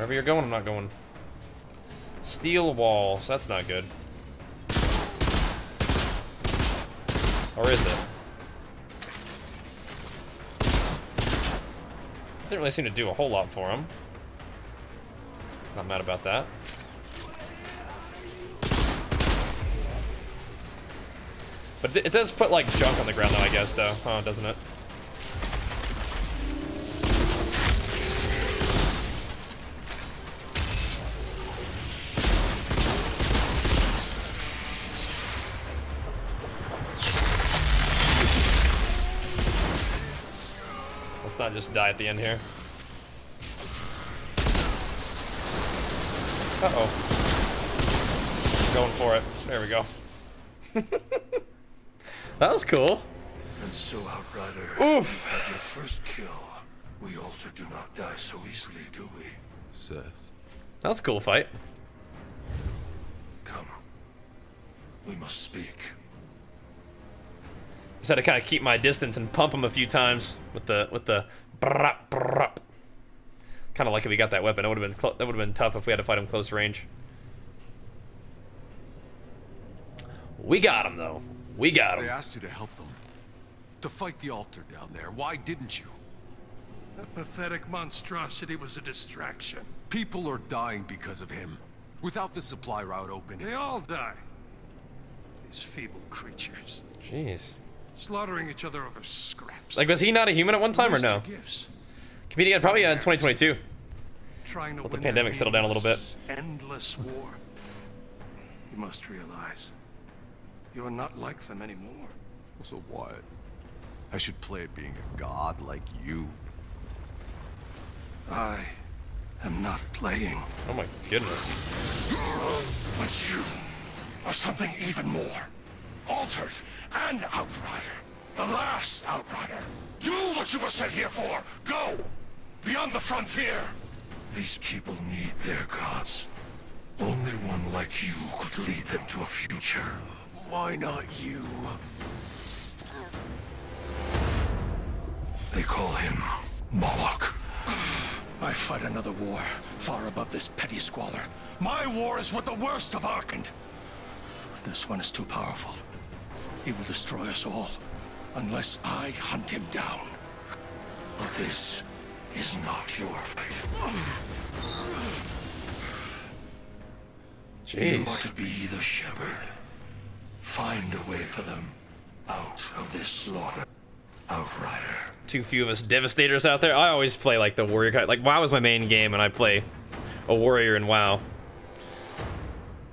Wherever you're going, I'm not going. Steel wall, so that's not good. Or is it? Didn't really seem to do a whole lot for him. Not mad about that. But it does put, like, junk on the ground, though, I guess, though. Huh, doesn't it? Die at the end here. Uh-oh. Going for it. There we go. that was cool. And so, Outrider, Oof. you've had your first kill. We Alter do not die so easily, do we? Seth. That was a cool fight. Come. We must speak. Just had to kind of keep my distance and pump him a few times with the with the brap brap. Kind of like if we got that weapon, it would have been that would have been tough if we had to fight him close range. We got him though. We got him. They him. asked you to help them. To fight the altar down there. Why didn't you? That pathetic monstrosity was a distraction. People are dying because of him. Without the supply route open... They all die. These feeble creatures. Jeez. Slaughtering each other over scraps. Like, was he not a human at one time or no? Gifts. Comedian, probably uh, in 2022. Trying to Let the pandemic their settle down a little bit. Endless war. You must realize, you're not like them anymore. So what? I should play at being a god like you. I am not playing. Oh my goodness. But you are something even more. Altered and Outrider. The last Outrider. Do what you were sent here for. Go! Beyond the frontier. These people need their gods. Only one like you could lead them to a future. Why not you? They call him Moloch. I fight another war, far above this petty squalor. My war is with the worst of Arkand. This one is too powerful. He will destroy us all, unless I hunt him down. But this is not your fight. You are to be the shepherd. Find a way for them out of this slaughter. Outrider. Too few of us devastators out there. I always play like the warrior guy. Like WoW is my main game, and I play a warrior in WoW.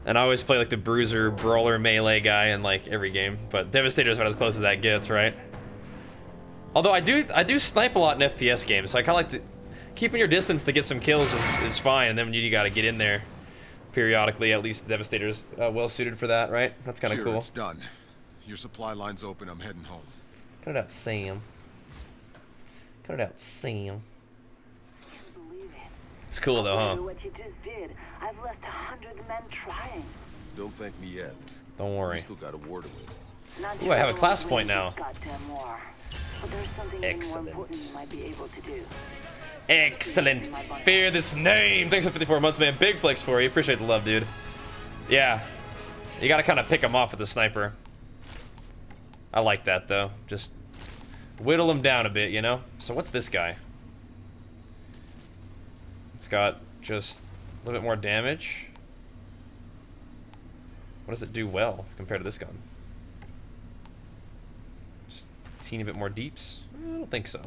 And I always play like the bruiser, brawler, melee guy in like every game. But devastator is about as close as that gets, right? Although I do I do snipe a lot in FPS games, so I kind of like to keeping your distance to get some kills is, is fine. And then you got to get in there periodically. At least devastator's uh, well suited for that, right? That's kind of Sure, cool. It's done. Your supply line's open. I'm heading home. Cut it out, Sam. Cut it out, Sam. It's cool though, huh? What you just did. I've lost a hundred men trying. Don't thank me yet. Don't worry. We still got a war to win. Ooh, I have a class point now. this Goddamn war. But there's something even more important you might be able to do. Excellent. Fear this name. Thanks for 54 months, man. Big flex for you. Appreciate the love, dude. Yeah. You gotta kind of pick him off with the sniper. I like that, though. Just whittle him down a bit, you know? So what's this guy? It's got just a little bit more damage. What does it do well compared to this gun? Just a teeny bit more deeps? I don't think so.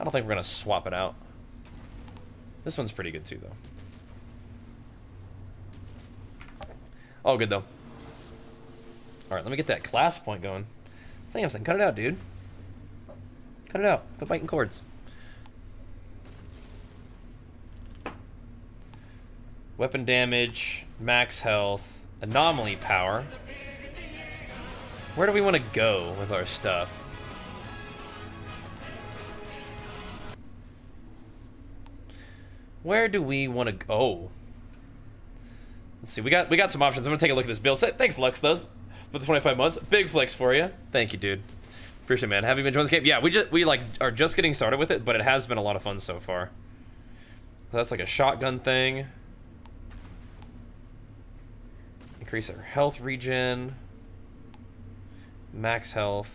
I don't think we're gonna swap it out. This one's pretty good too, though. All good though. All right, let me get that class point going. Samson, cut it out, dude. Cut it out. Quit biting cords. Weapon damage, max health, anomaly power. Where do we want to go with our stuff? Where do we want to go? Let's see. We got we got some options. I'm gonna take a look at this bill set. Thanks, Luxthos for the 25 months. Big flex for you. Thank you, dude. Appreciate it, man. Have you been enjoying this game? Yeah, we just we like are just getting started with it, but it has been a lot of fun so far. So that's like a shotgun thing. Increase our health regen. Max health.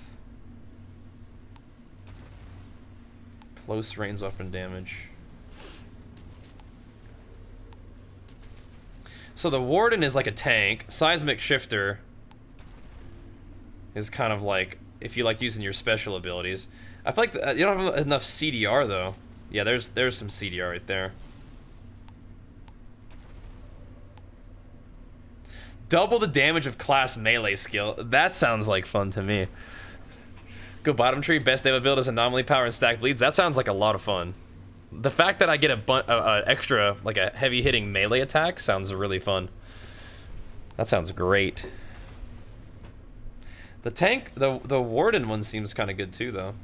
Close range weapon damage. So the Warden is like a tank. Seismic Shifter is kind of like if you like using your special abilities. I feel like the, uh, you don't have enough CDR though. Yeah, there's there's some CDR right there. Double the damage of class melee skill. That sounds like fun to me. Go bottom tree. Best Ava build is anomaly power and stack bleeds. That sounds like a lot of fun. The fact that I get a, bu- a, a extra, like a heavy hitting melee attack sounds really fun. That sounds great. The tank, the the warden one seems kind of good too, though.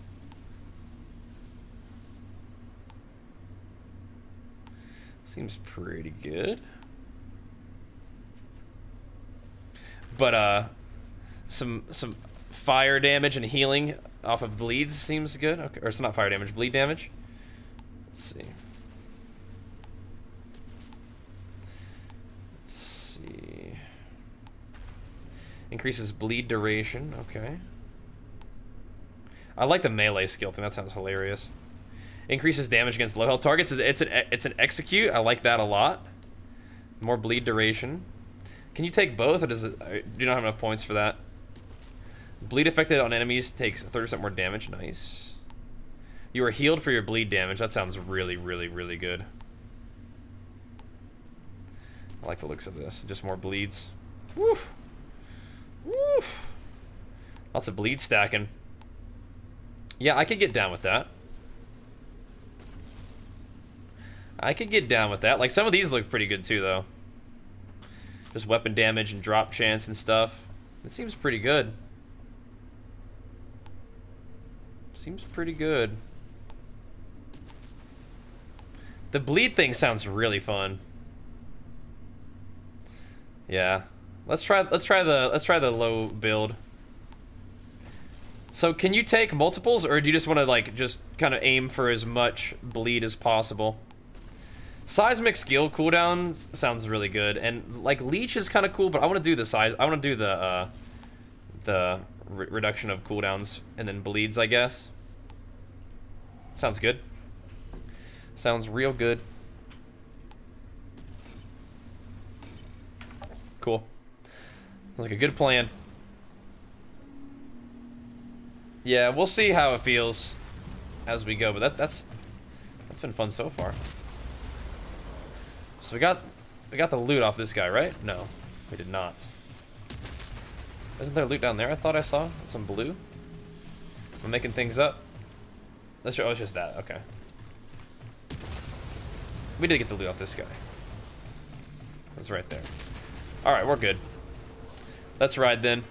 Seems pretty good. But uh, some some fire damage and healing off of bleeds seems good. Okay, or it's not fire damage, bleed damage. Let's see. Let's see. Increases bleed duration. Okay. I like the melee skill thing. That sounds hilarious. Increases damage against low health targets. It's an it's an execute. I like that a lot. More bleed duration. Can you take both, or does it? Do you not have enough points for that? Bleed affected on enemies takes 30% more damage. Nice. You are healed for your bleed damage. That sounds really, really, really good. I like the looks of this. Just more bleeds. Woof. Woof. Lots of bleed stacking. Yeah, I could get down with that. I could get down with that. Like, some of these look pretty good, too, though. Just weapon damage and drop chance and stuff. It seems pretty good. Seems pretty good. The bleed thing sounds really fun. Yeah. Let's try let's try the let's try the low build. So can you take multiples or do you just want to like just kind of aim for as much bleed as possible? Seismic skill cooldowns sounds really good and like leech is kind of cool, but I want to do the size I want to do the uh the re reduction of cooldowns and then bleeds, I guess. Sounds good. Sounds real good. Cool. Sounds like a good plan. Yeah, we'll see how it feels as we go, but that, that's that's been fun so far. So we got we got the loot off this guy, right? No, we did not. Isn't there loot down there? I thought I saw some blue. I'm making things up. Let's show. Oh, it's just that. Okay. We did get the loot off this guy. It's right there. All right, we're good. Let's ride then.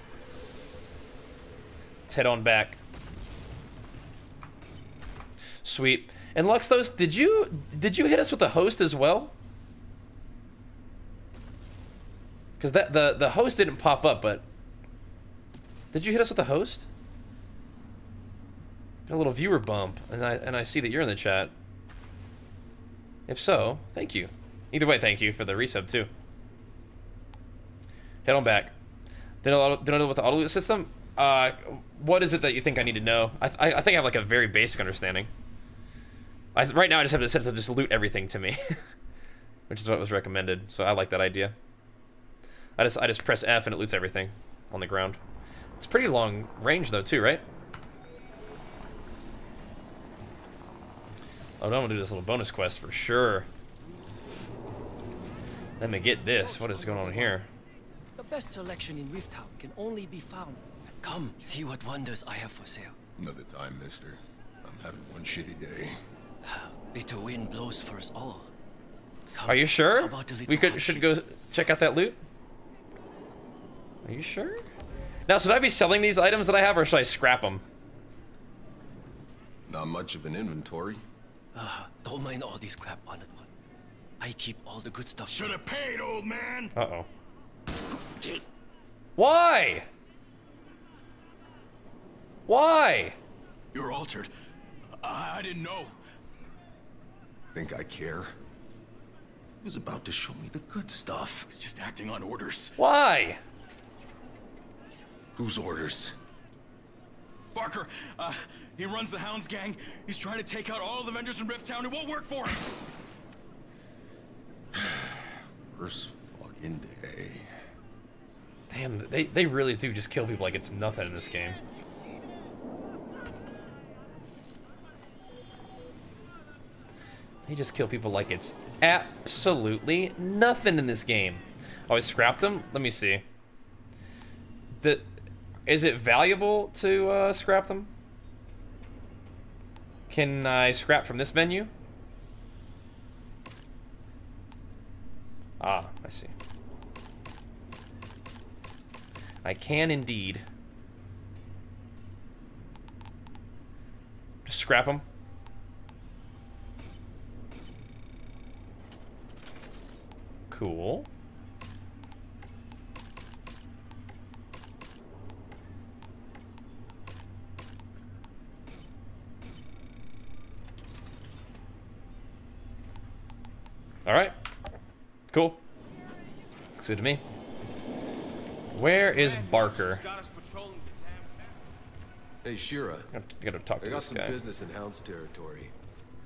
Let's head on back. Sweet. And Luxthos, did you did you hit us with the host as well? Because that the the host didn't pop up, but did you hit us with the host? Got a little viewer bump, and I and I see that you're in the chat. If so, thank you. Either way, thank you for the resub too. Head on back. Did I know what the auto loot system? Uh, what is it that you think I need to know? I I, I think I have like a very basic understanding. I, right now, I just have to set to just loot everything to me, which is what was recommended. So I like that idea. I just I just press F and it loots everything on the ground. It's pretty long range though too, right? Oh, I'm gonna do this little bonus quest for sure. Let me get this. What is going on here? The best selection in Rifttown can only be found. Come, see what wonders I have for sale. Another time, mister. I'm having one shitty day. Bitter wind blows for us all. Are you sure? How about We could should go check out that loot. Are you sure? Now, should I be selling these items that I have, or should I scrap them? Not much of an inventory. Ah, don't mind all this crap on it. I keep all the good stuff. Should have paid, old man. Uh oh. Why? Why? You're altered. I, I didn't know. Think I care? He was about to show me the good stuff. He's Just acting on orders. Why? Whose orders? Barker, uh, he runs the Hounds gang. He's trying to take out all the vendors in Rift Town. It won't work for him. First fucking day. Damn, they they really do just kill people like it's nothing in this game. They just kill people like it's absolutely nothing in this game. Oh, I scrapped them? Let me see. The, is it valuable to uh, scrap them? Can I scrap from this menu? Ah, I see. I can indeed. Just scrap them. Cool. All right. Cool. Looks good to me. Where is Barker? Hey, Shira. I gotta talk to I got some guy. business in Hounds territory.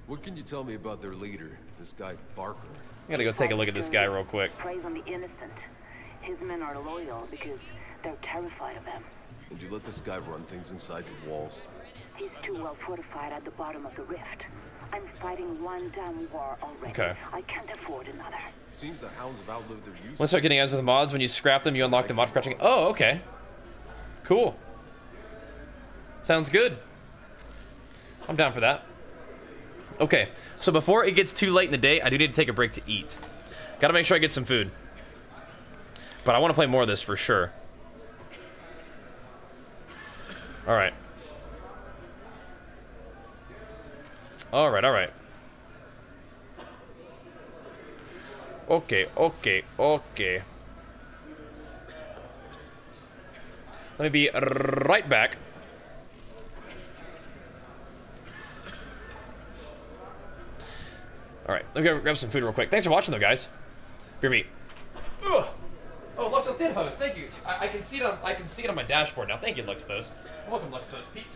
What can you tell me about their leader, this guy Barker? I gotta go take a look at this guy real quick. Preys on the innocent. His men are loyal because they're terrified of him. Would you let this guy run things inside your walls? He's too well fortified at the bottom of the rift. I'm fighting one damn war already. Okay. I can't afford another. Seems the hounds have outlived their use. Let's start getting guns with the mods. When you scrap them, you unlock the mod for crouching. Oh, okay. Cool. Sounds good. I'm down for that. Okay, so before it gets too late in the day, I do need to take a break to eat. Gotta make sure I get some food. But I want to play more of this for sure. Alright. Alright, alright. Okay, okay, okay. Let me be right back. Alright, let me grab some food real quick. Thanks for watching, though, guys. Beer meat. Ugh. Oh, Luxthos did host. Thank you. I, I, can see it on I can see it on my dashboard now. Thank you, Luxthos. Welcome, Luxthos peeps.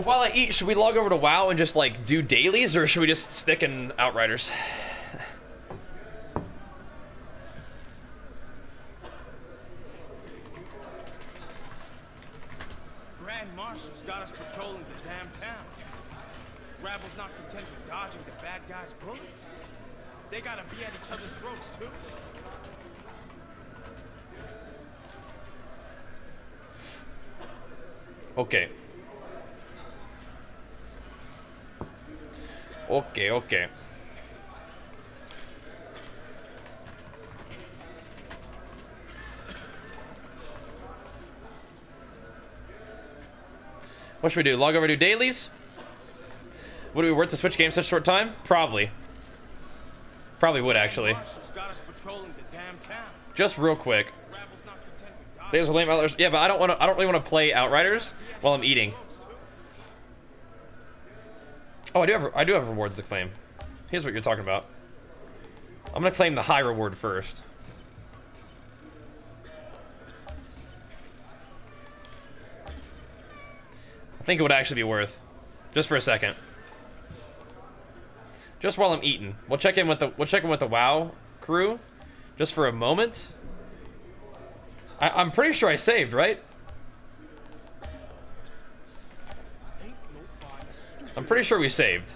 So while I eat, should we log over to WoW and just like do dailies, or should we just stick in Outriders? Grand Marshal's got us patrolling the damn town. Rabble's not content with dodging the bad guys' bullets. They gotta be at each other's throats, too. Okay. Okay, okay. What should we do? Log over to dailies? Would it be worth to switch games such a short time? Probably. Probably would actually. Just real quick. Days with lame Outriders. Yeah, but I don't want to. I don't really want to play Outriders while I'm eating. Oh, I do have. I do have rewards to claim. Here's what you're talking about. I'm gonna claim the high reward first. Think it would actually be worth. Just for a second. Just while I'm eating. We'll check in with the we'll check in with the WoW crew. Just for a moment. I, I'm pretty sure I saved, right? I'm pretty sure we saved.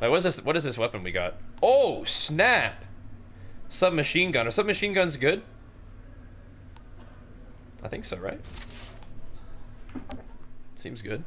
Wait, what is this? What is this weapon we got? Oh, snap! Submachine gun. Are submachine guns good? I think so, right? Seems good.